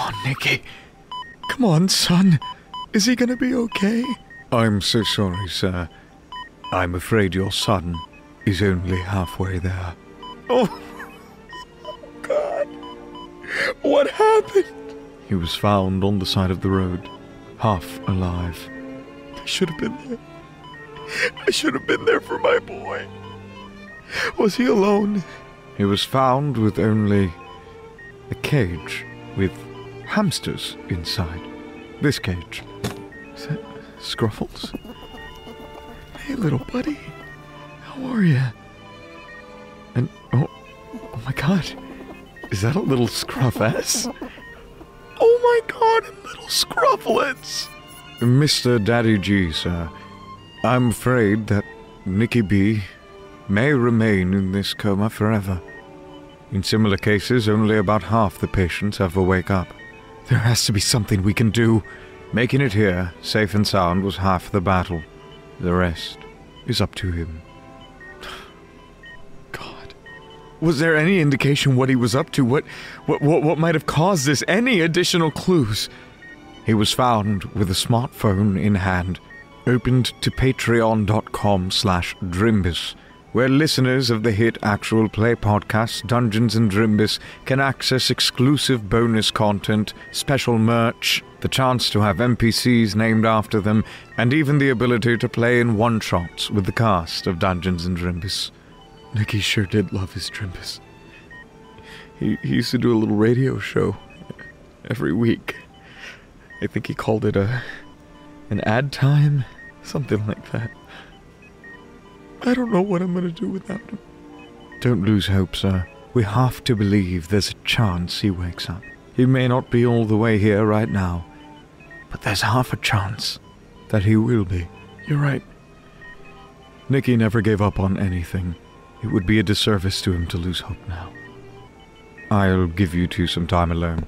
On, Nicky. Come on, son. Is he gonna be okay? I'm so sorry, sir. I'm afraid your son is only halfway there. Oh, God. What happened? He was found on the side of the road, half alive. I should have been there. I should have been there for my boy. Was he alone? He was found with only a cage with hamsters inside. This cage. Is that Scruffles? Hey, little buddy. How are you? And, oh, oh my god. Is that a little Scruff-S? Oh my god, a little Scrufflets! Mr. Daddy G, sir. I'm afraid that Nicky B may remain in this coma forever. In similar cases, only about half the patients ever wake up. There has to be something we can do. Making it here, safe and sound, was half the battle. The rest is up to him. God. Was there any indication what he was up to? What, what, what, what might have caused this? Any additional clues? He was found with a smartphone in hand, opened to patreon.com slash drimbus, where listeners of the hit actual play podcast Dungeons and Drimbus can access exclusive bonus content, special merch, the chance to have NPCs named after them, and even the ability to play in one-shots with the cast of Dungeons and Drimbus. Nicky sure did love his Drimbus. He, he used to do a little radio show every week. I think he called it a an ad time, something like that. I don't know what I'm gonna do without him. Don't lose hope, sir. We have to believe there's a chance he wakes up. He may not be all the way here right now, but there's half a chance that he will be. You're right. Nicky never gave up on anything. It would be a disservice to him to lose hope now. I'll give you two some time alone.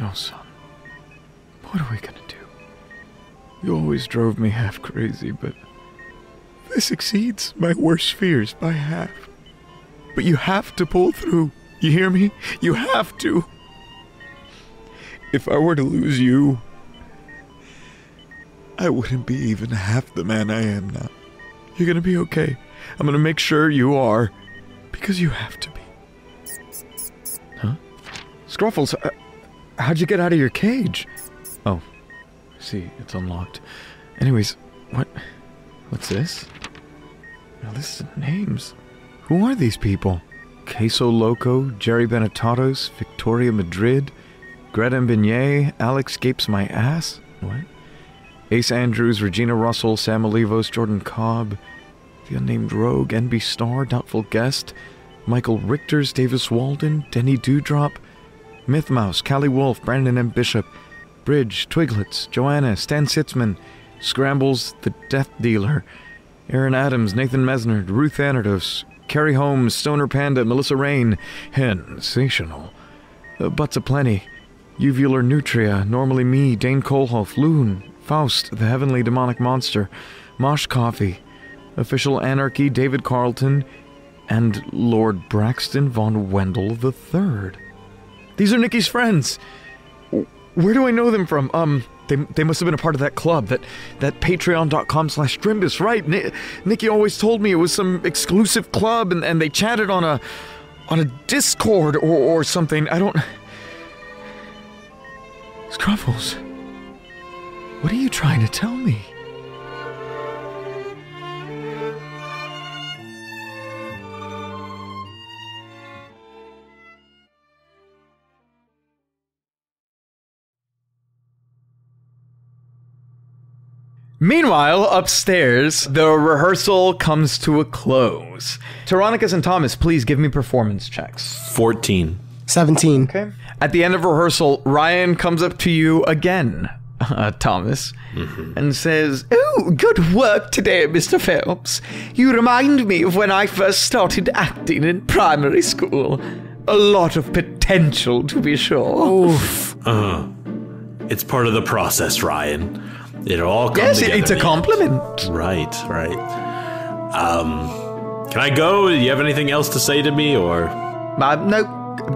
Oh, son. What are we gonna do? You always drove me half crazy, but this exceeds my worst fears by half. But you have to pull through. You hear me? You have to. If I were to lose you, I wouldn't be even half the man I am now. You're gonna be okay. I'm gonna make sure you are, because you have to be. Huh? Scruffles, uh, how'd you get out of your cage? Oh, see, it's unlocked. Anyways, what? What's this? Now this is names. Who are these people? Queso Loco, Jerry Benetatos, Victoria Madrid, Greta Beignet, Alex Gapes My Ass? What? Ace Andrews, Regina Russell, Sam Olivos, Jordan Cobb, The Unnamed Rogue, NB Star, Doubtful Guest, Michael Richters, Davis Walden, Denny Dewdrop, Myth Mouse, Callie Wolf, Brandon M. Bishop, Bridge, Twiglets, Joanna, Stan Sitzman, Scrambles, The Death Dealer, Aaron Adams, Nathan Mesner, Ruth Anados, Carrie Holmes, Stoner Panda, Melissa Rain, Sensational, uh, Butts Aplenty, Uvular Nutria, Normally Me, Dane Kohlhoff, Loon, Faust, The Heavenly Demonic Monster, Mosh Coffee, Official Anarchy, David Carlton, and Lord Braxton von Wendell III. These are Nicky's friends. Where do I know them from? Um, they, they must have been a part of that club, that that patreon.com slash Drimbus, right? Ni- Nicky always told me it was some exclusive club and, and they chatted on a on a Discord or, or something. I don't Scruffles. What are you trying to tell me? Meanwhile, upstairs, the rehearsal comes to a close. Teronicus and Thomas, please give me performance checks. 14. 17. Okay. At the end of rehearsal, Ryan comes up to you again, uh, Thomas, and says, Oh, good work today, Mr. Phelps. You remind me of when I first started acting in primary school. A lot of potential, to be sure. Oof. Uh, it's part of the process, Ryan. It'll all come yes, together. it's a compliment. Right, right. Um, can I go? Do you have anything else to say to me, or? Uh, no,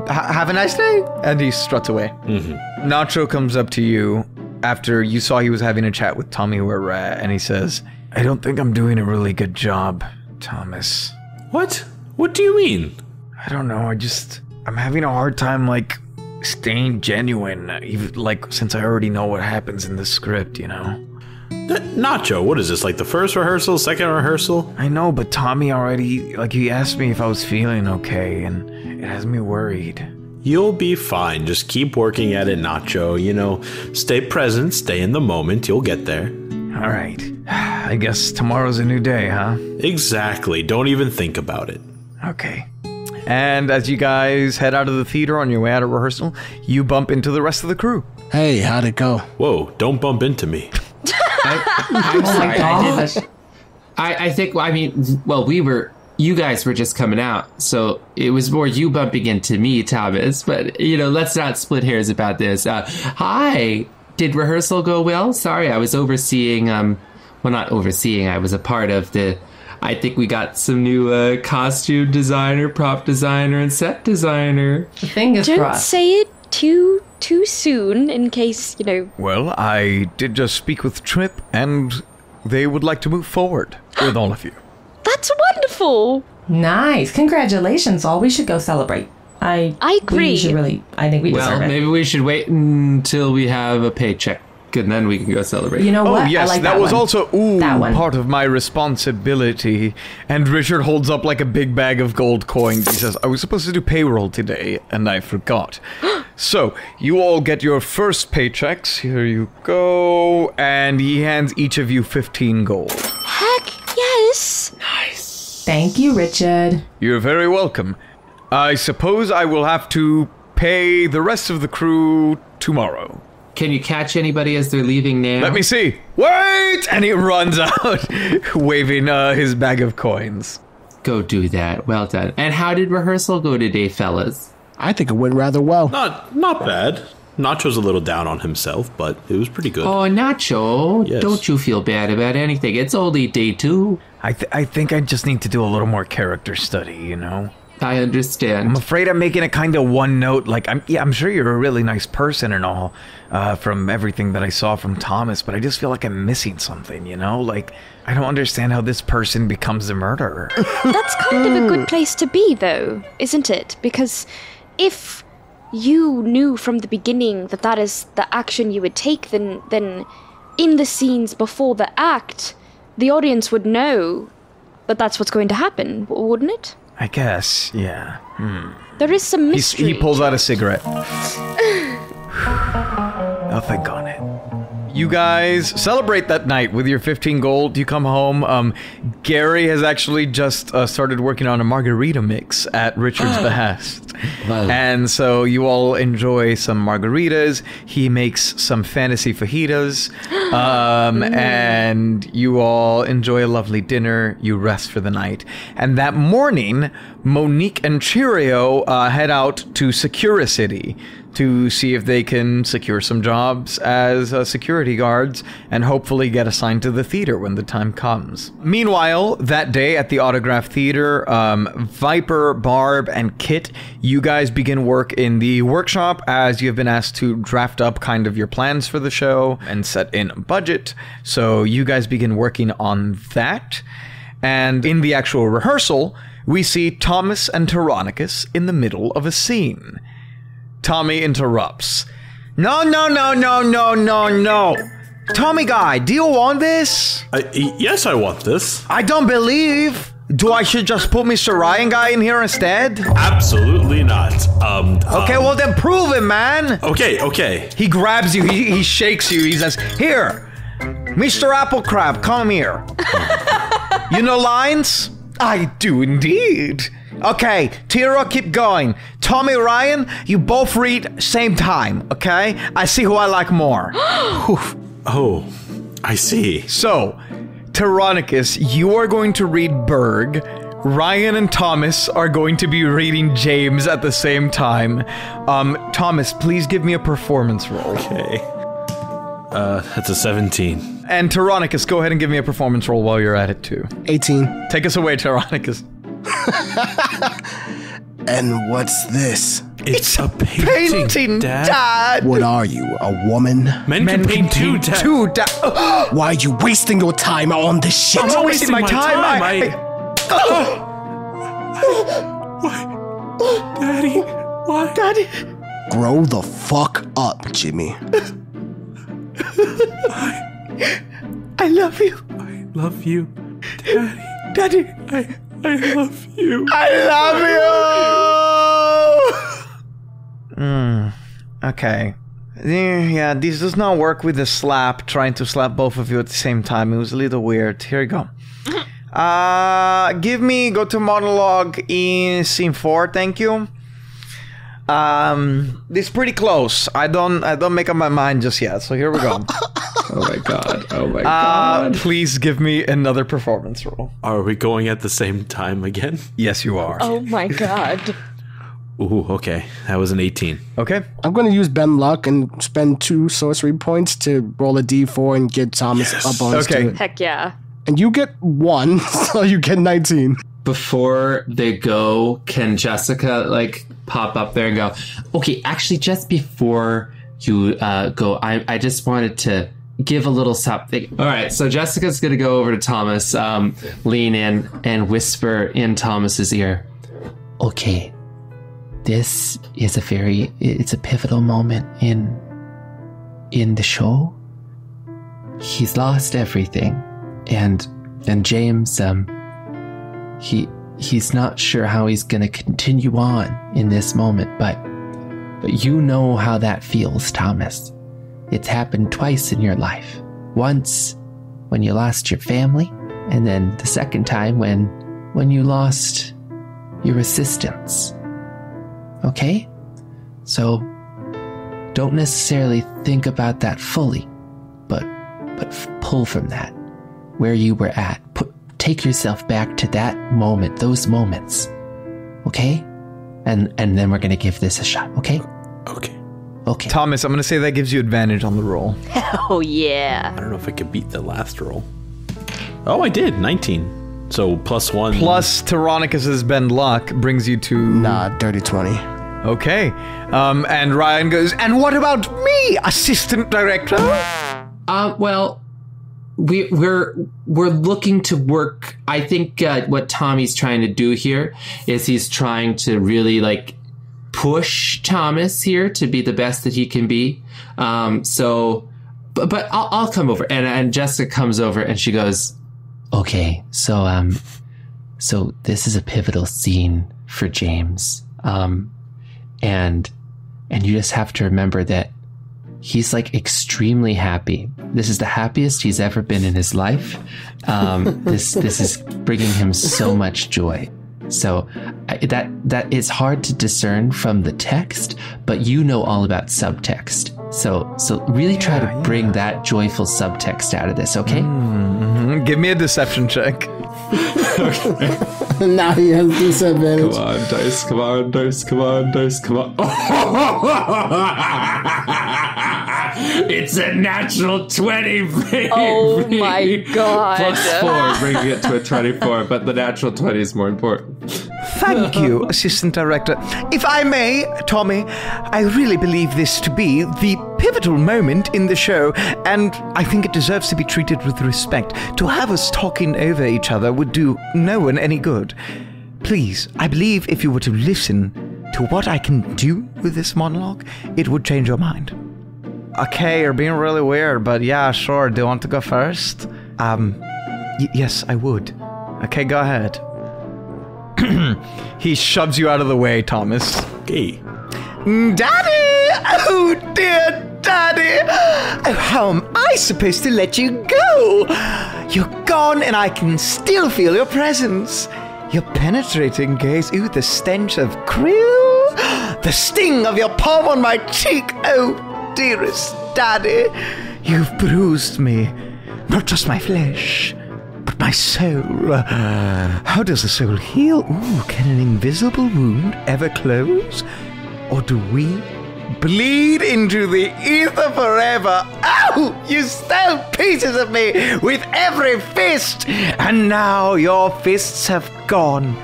ha- have a nice day. And he struts away. Mm-hmm. Nacho comes up to you after you saw he was having a chat with Tommy Where and he says, I don't think I'm doing a really good job, Thomas. What? What do you mean? I don't know. I just I'm having a hard time like staying genuine, even like since I already know what happens in the script. You know. N- Nacho, what is this? Like the first rehearsal, second rehearsal? I know, but Tommy already like he asked me if I was feeling okay, and it has me worried. You'll be fine. Just keep working at it, Nacho. You know, stay present, stay in the moment. You'll get there. All right. I guess tomorrow's a new day, huh? Exactly. Don't even think about it. Okay. And as you guys head out of the theater on your way out of rehearsal, you bump into the rest of the crew. Hey, how'd it go? Whoa, don't bump into me. I'm sorry. I, did, I, I think, I mean, well, we were, you guys were just coming out. So it was more you bumping into me, Thomas. But, you know, let's not split hairs about this. Uh, hi. Did rehearsal go well? Sorry, I was overseeing, um, well, not overseeing, I was a part of the, I think we got some new uh, costume designer, prop designer, and set designer. Fingers Don't crossed. say it too too soon, in case you know. Well, I did just speak with Trip, and they would like to move forward with all of you. That's wonderful. Nice. Congratulations, all. We should go celebrate. I I agree. We agree. should really. I think we Well, deserve it. maybe we should wait until we have a paycheck, and then we can go celebrate. You know Oh, what? yes, I like that, that, was one. also ooh That one. part of my responsibility. And Richard holds up like a big bag of gold coins. He says, I was supposed to do payroll today, and I forgot. so, you all get your first paychecks. Here you go. And he hands each of you 15 gold. Heck yes. Nice. Thank you, Richard. You're very welcome. I suppose I will have to pay the rest of the crew tomorrow. Can you catch anybody as they're leaving now? Let me see. Wait! And he runs out, waving uh, his bag of coins. go do that. Well done. And how did rehearsal go today, fellas? I think it went rather well. Not, not bad. Nacho's a little down on himself, but it was pretty good. Oh, Nacho, Yes. don't you feel bad about anything. It's only day two. I, th- I think I just need to do a little more character study, you know? I understand. I'm afraid I'm making a kind of one note. Like, I'm yeah, I'm sure you're a really nice person and all, uh, from everything that I saw from Thomas, but I just feel like I'm missing something, you know? Like, I don't understand how this person becomes a murderer. That's kind of a good place to be, though, isn't it? Because if you knew from the beginning that that is the action you would take, then then in the scenes before the act, the audience would know that that's what's going to happen, wouldn't it? I guess, yeah. There is some He's, mystery. he pulls out a cigarette. Nothing on it. You guys celebrate that night with your 15 gold. You come home. Um, Gary has actually just uh, started working on a margarita mix at Richard's behest. Wow. And so you all enjoy some margaritas. He makes some fantasy fajitas. Um, and you all enjoy a lovely dinner. You rest for the night. And that morning, Monique and Cheerio uh, head out to Securicity to see if they can secure some jobs as uh, security guards and hopefully get assigned to the theater when the time comes. Meanwhile, that day at the Autograph Theater, um, Viper, Barb, and Kit, you guys begin work in the workshop as you have been asked to draft up kind of your plans for the show and set in a budget. So you guys begin working on that. And in the actual rehearsal, we see Thomas and Teronicus in the middle of a scene. Tommy interrupts. No, no, no, no, no, no, no. Tommy guy, do you want this? I, yes, I want this. I don't believe. Do I should just put Mr. Ryan guy in here instead? Absolutely not. Um. Okay, um, well then prove it, man. Okay, okay. He grabs you, he, he shakes you, he says, Here, Mr. Apple Crab, come here. you know lines? I do indeed. Okay, Tira, keep going. Tommy, Ryan, you both read same time, okay? I see who I like more. Oh, I see. So, Teronicus, you are going to read Berg. Ryan and Thomas are going to be reading James at the same time. Um, Thomas, please give me a performance roll. Okay. Uh, that's a 17. And Teronicus, go ahead and give me a performance roll while you're at it too. 18. Take us away, Teronicus. And what's this? It's, a painting, Painting, Dad. Dad. What are you, a woman? Men, can paint too, Dad. Two, Dad. Why are you wasting your time on this shit? I'm not wasting my time. I, Daddy, why? Daddy. Grow the fuck up, Jimmy. I love you, I Love you. Daddy, Daddy. I, I love you. I love you. Hmm. Okay. Yeah, yeah, this does not work with the slap, trying to slap both of you at the same time. It was a little weird. Here we go. Uh, give me go to monologue in scene four, thank you. Um, this is pretty close. I don't, I don't make up my mind just yet. So here we go. Oh my god. Oh my Uh, god. please give me another performance roll. Are we going at the same time again? Yes, you are. Oh my god. Ooh, okay. That was an 18. Okay. I'm going to use Bend Luck and spend two sorcery points to roll a d4 and get Thomas Yes. a bonus Okay. to it. Heck yeah. And you get one, so you get 19. Before they go, can Jessica like pop up there and go, okay, actually, just before you uh, go, I, I just wanted to give a little something. All right, so Jessica's going to go over to Thomas, um, lean in, and whisper in Thomas's ear, okay, this is a very, it's a pivotal moment in, in the show. He's lost everything. And, and James, um, he he's not sure how he's going to continue on in this moment but but you know how that feels thomas. It's happened twice in your life. Once when you lost your family and then the second time when when you lost your assistants. Okay? So don't necessarily think about that fully but but pull from that where you were at. Put take yourself back to that moment those moments okay and and then we're gonna give this a shot okay Okay. okay Thomas, I'm gonna say that gives you advantage on the roll. Oh yeah. I don't know if I could beat the last roll. Oh, I did. 19. So plus one. Plus, Teronicus's bend luck brings you to Nah, dirty 20. Okay. Um, and Ryan goes, and what about me, assistant director? uh well we, we're we're looking to work. I think uh, what Tommy's trying to do here is he's trying to really like push Thomas here to be the best that he can be. Um, so, but but I'll, I'll come over and and Jessica comes over and she goes, okay, so um, so this is a pivotal scene for James. Um, and and you just have to remember that he's like extremely happy. This is the happiest he's ever been in his life. Um, this this is bringing him so much joy. So I, that that is hard to discern from the text, but you know all about subtext. So so really try to bring that joyful subtext out of this, okay? Mhm. Give me a deception check. now he has disadvantage. Come on, dice, come on, dice, come on, dice, come on. it's a natural 20, baby. Oh my god. Plus four, bringing it to a 24, but the natural 20 is more important. Thank you, assistant director. If I may, Tommy, I really believe this to be the pivotal moment in the show, and I think it deserves to be treated with respect. To have us talking over each other would do no one any good. Please, I believe if you were to listen to what I can do with this monologue, it would change your mind. Okay, you're being really weird, but yeah, sure. Do you want to go first? Um, y- yes, I would. Okay, go ahead. he shoves you out of the way, Thomas. Okay. Daddy! Oh dear Daddy! Oh, how am I supposed to let you go? You're gone, and I can still feel your presence. Your penetrating gaze, ooh, the stench of krill, the sting of your palm on my cheek. Oh, dearest Daddy, you've bruised me. Not just my flesh, but my soul. How does the soul heal? Ooh, can an invisible wound ever close? Or do we bleed into the ether forever? Ow! You stole pieces of me with every fist! And now your fists have gone.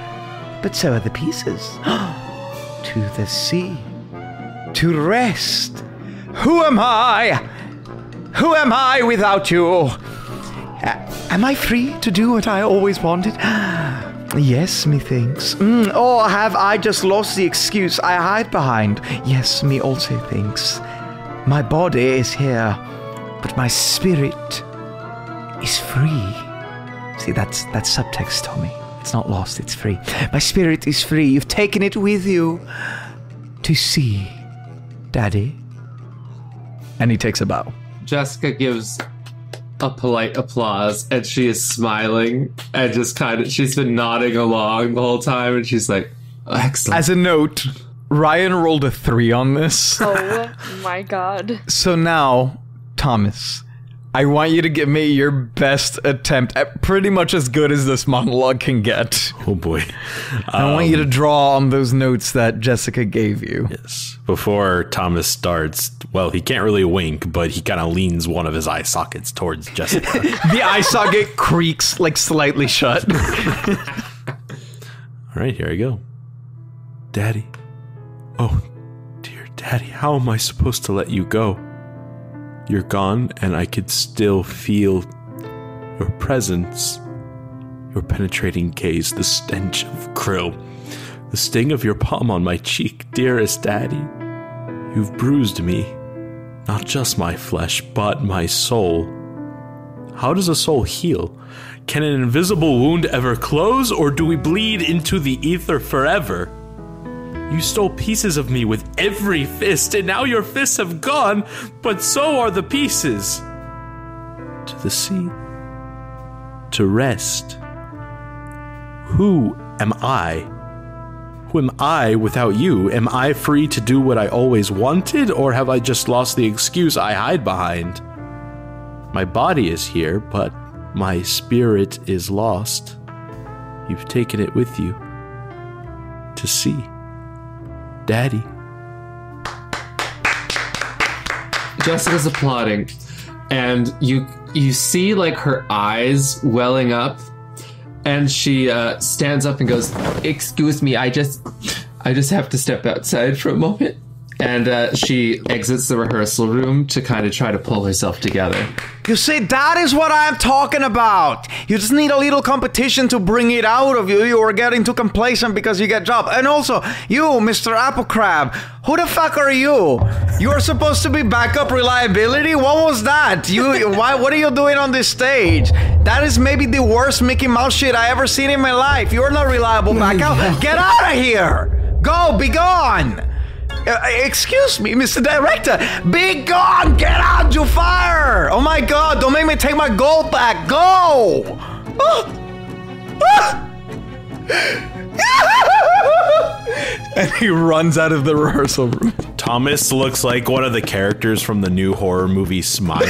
But so are the pieces. to the sea. To rest. Who am I? Who am I without you? Am I free to do what I always wanted? Yes, methinks. Mm, or have I just lost the excuse I hide behind? Yes, me also thinks. My body is here, but my spirit is free. See, that's that's subtext, Tommy. It's not lost, it's free. My spirit is free. You've taken it with you to see, Daddy. And he takes a bow. Jessica gives a polite applause and she is smiling and just kind of she's been nodding along the whole time and she's like excellent As a note, Ryan rolled a three on this. Oh my god. So now, Thomas, I want you to give me your best attempt at pretty much as good as this monologue can get. Oh boy. I want you to um, draw on those notes that Jessica gave you. Yes. Before Thomas starts, well, he can't really wink, but he kind of leans one of his eye sockets towards Jessica. The eye socket creaks like slightly shut. All right, here I go. Daddy. Oh, dear Daddy, how am I supposed to let you go? You're gone, and I could still feel your presence, your penetrating gaze, the stench of krill, the sting of your palm on my cheek, dearest Daddy. You've bruised me, not just my flesh, but my soul. How does a soul heal? Can an invisible wound ever close, or do we bleed into the ether forever? You stole pieces of me with every fist, and now your fists have gone, but so are the pieces. To the sea. To rest. Who am I? Who am I without you? Am I free to do what I always wanted, or have I just lost the excuse I hide behind? My body is here, but my spirit is lost. You've taken it with you. To see. Daddy. Jessica's applauding, and you you see like her eyes welling up, and she uh, stands up and goes, "Excuse me, I just I just have to step outside for a moment." And uh, she exits the rehearsal room to kind of try to pull herself together. You see, that is what I'm talking about. You just need a little competition to bring it out of you. You are getting too complacent because you get job. And also, you, Mr. Apple Crab, who the fuck are you? You are supposed to be backup reliability. What was that? You, why? What are you doing on this stage? That is maybe the worst Mickey Mouse shit I ever seen in my life. You're not reliable backup. Get out of here. Go, be gone. Uh, excuse me, Mr. Director. Be gone! Get out! You fire! Oh my god, don't make me take my gold back! Go! Ah! and he runs out of the rehearsal room. Thomas looks like one of the characters from the new horror movie Smile.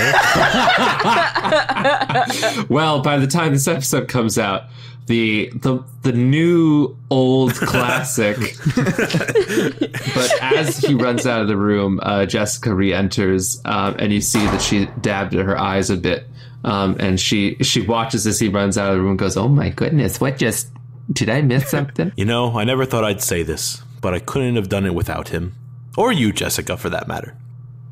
well, by the time this episode comes out, the the the new old classic. but as he runs out of the room, uh, Jessica re-enters, um, and you see that she dabbed at her eyes a bit, um, and she she watches as he runs out of the room. and Goes, oh my goodness, what just did I miss something? you know, I never thought I'd say this, but I couldn't have done it without him. Or you, Jessica, for that matter.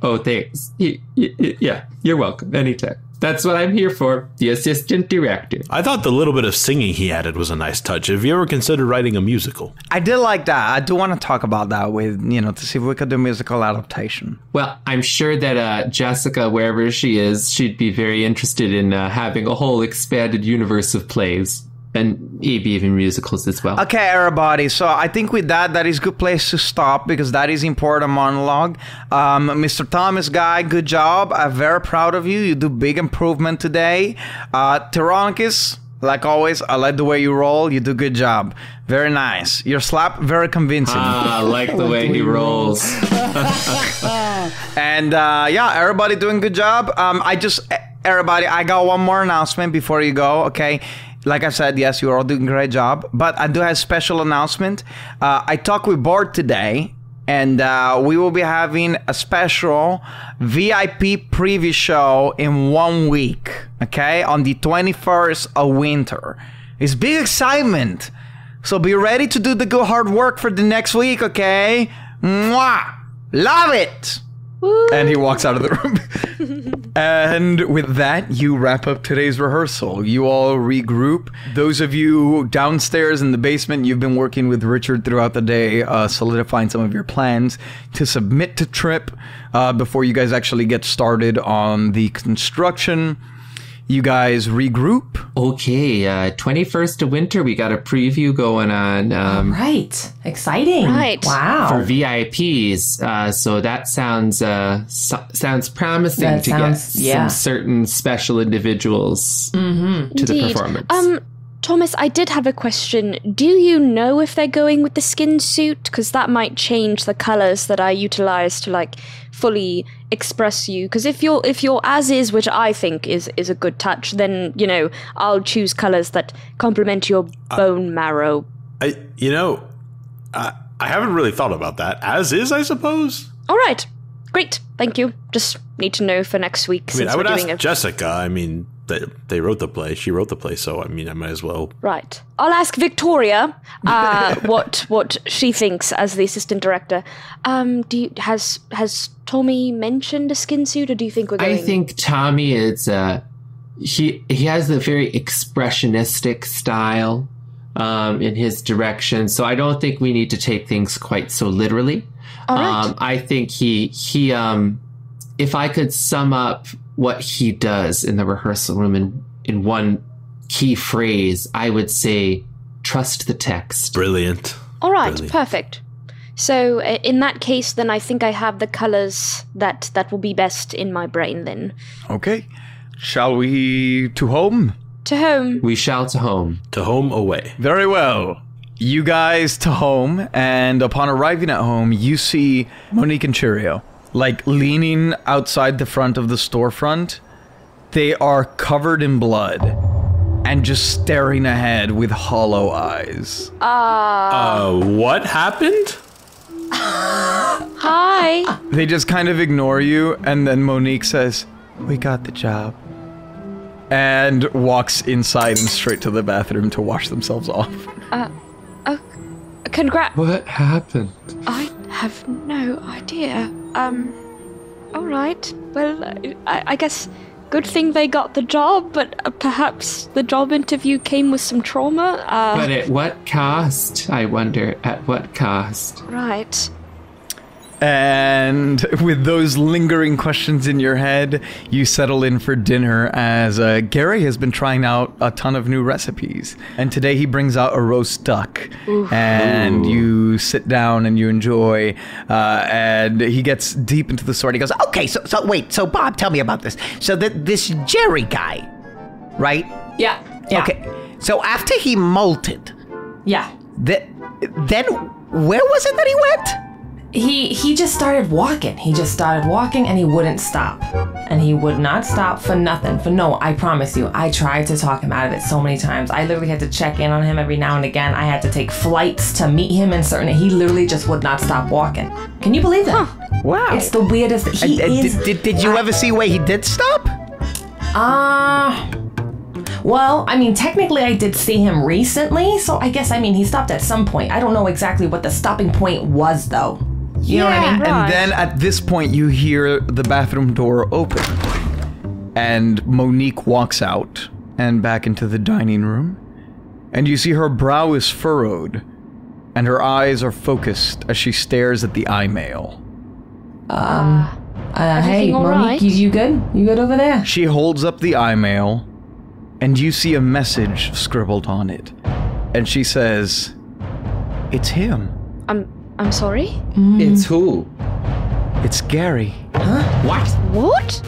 Oh, thanks. Y- y- y- yeah, you're welcome. Anytime. That's what I'm here for. The assistant director. I thought the little bit of singing he added was a nice touch. Have you ever considered writing a musical? I did like that. I do want to talk about that with, you know, to see if we could do musical adaptation. Well, I'm sure that uh, Jessica, wherever she is, she'd be very interested in uh, having a whole expanded universe of plays. And maybe even musicals as well. Okay, everybody. So I think with that, that is good place to stop because that is important monologue. Um, Mr. Thomas Guy, good job. I'm very proud of you. You do big improvement today. Uh, Teronicus, like always, I like the way you roll. You do good job. Very nice. Your slap, very convincing. Ah, I like the way he rolls. And uh, yeah, everybody doing good job. Um, I just everybody, I got one more announcement before you go. Okay, like I said, yes, you're all doing a great job. But I do have a special announcement. Uh, I talked with Bart today, and uh, we will be having a special VIP preview show in one week. Okay, on the 21st of winter. It's big excitement. So be ready to do the good hard work for the next week. Okay, Mwah! love it. And he walks out of the room. and with that, you wrap up today's rehearsal. You all regroup. Those of you downstairs in the basement, you've been working with Richard throughout the day, uh, solidifying some of your plans to submit to Trip uh, before you guys actually get started on the construction. You guys regroup. Okay, uh, 21st of winter, we got a preview going on. Um, Right. Exciting. Right. Wow. for VIPs. Uh, so that sounds uh, so- sounds promising That to sounds- get yeah. some certain special individuals to the performance. Um, Thomas, I did have a question. Do you know if they're going with the skin suit? Because that might change the colors that I utilize to like fully express you. Because if you're if you're as is, which I think is is a good touch, then you know I'll choose colors that complement your bone marrow. I, you know, I, I haven't really thought about that. As is, I suppose. All right, great, thank you. Just need to know for next week I mean, since I would ask Jessica. I mean, they, they wrote the play. She wrote the play, so I mean, I might as well. Right. I'll ask Victoria uh, what what she thinks as the assistant director. Um, do you, has has Tommy mentioned a skin suit, or do you think we're going? I think Tommy is uh, he he has a very expressionistic style um, in his direction, so I don't think we need to take things quite so literally. All right. Um, I think he he um, if I could sum up what he does in the rehearsal room in in one key phrase, I would say trust the text. Brilliant. All right. Really? Perfect. So uh, in that case, then I think I have the colors that that will be best in my brain. Then Okay. Shall we to home? to home. We shall to home. To home away. Very well. You guys to home, and upon arriving at home, you see Monique and Cheerio, like leaning outside the front of the storefront. They are covered in blood and just staring ahead with hollow eyes. Uh, what happened? Hi. They just kind of ignore you, and then Monique says, We got the job. And walks inside and straight to the bathroom to wash themselves off. Uh, uh, congrats. What happened? I have no idea. Um, all right. Well, I, I guess good thing they got the job, but uh, perhaps the job interview came with some trauma. Uh, But at what cost? I wonder. At what cost? right. And with those lingering questions in your head, you settle in for dinner as uh, Gary has been trying out a ton of new recipes. And today he brings out a roast duck. And you sit down and you enjoy. Uh, and he gets deep into the story. He goes, Okay, so so wait, so Bob, tell me about this. So th- this Jerry guy, right? Yeah. Yeah. Okay. So after he molted, Yeah. th- then where was it that he went? He he just started walking. He just started walking and he wouldn't stop. And he would not stop for nothing. For no, I promise you. I tried to talk him out of it so many times. I literally had to check in on him every now and again. I had to take flights to meet him in certain he literally just would not stop walking. Can you believe that? Wow. It's the weirdest he And- and is did, did, did you ever see where he did stop? Uh well, I mean, technically, I did see him recently, so I guess I mean he stopped at some point. I don't know exactly what the stopping point was, though. You know what I mean? Right. And then at this point, you hear the bathroom door open. And Monique walks out and back into the dining room. And you see her brow is furrowed. And her eyes are focused as she stares at the eye mail. Um, ah. Uh, hey, Monique, right? you, you good? You good over there? She holds up the eye mail and you see a message scribbled on it. And she says, It's him. I'm I'm sorry. Mm. It's who? It's Gary. Huh? What? What?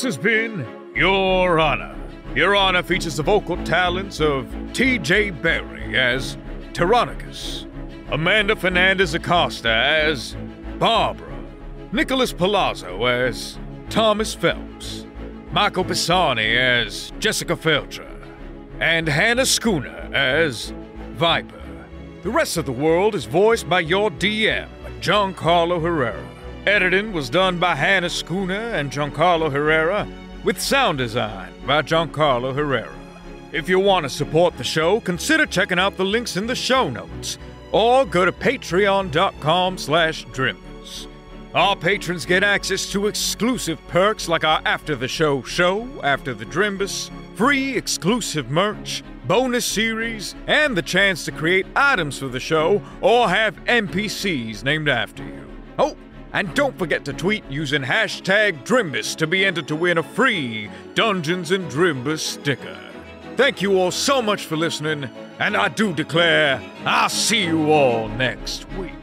This has been Your Honor. Your Honor features the vocal talents of T.J. Berry as Teronicus, Amanda Fernandez Acosta as Barbara, Nicholas Palazzo as Thomas Phelps, Michael Pisani as Jessica Feltcher, and Hannah Schooner as Viper. The rest of the world is voiced by your DM, Giancarlo Herrera. Editing was done by Hannah Schooner and Giancarlo Herrera, with sound design by Giancarlo Herrera. If you want to support the show, consider checking out the links in the show notes, or go to patreon.com slash drimbus. Our patrons get access to exclusive perks like our After the Show show, After the Drimbus, free exclusive merch, bonus series, and the chance to create items for the show or have NPCs named after you. Oh, and don't forget to tweet using hashtag Drimbus to be entered to win a free Dungeons and Drimbus sticker. Thank you all so much for listening, and I do declare I'll see you all next week.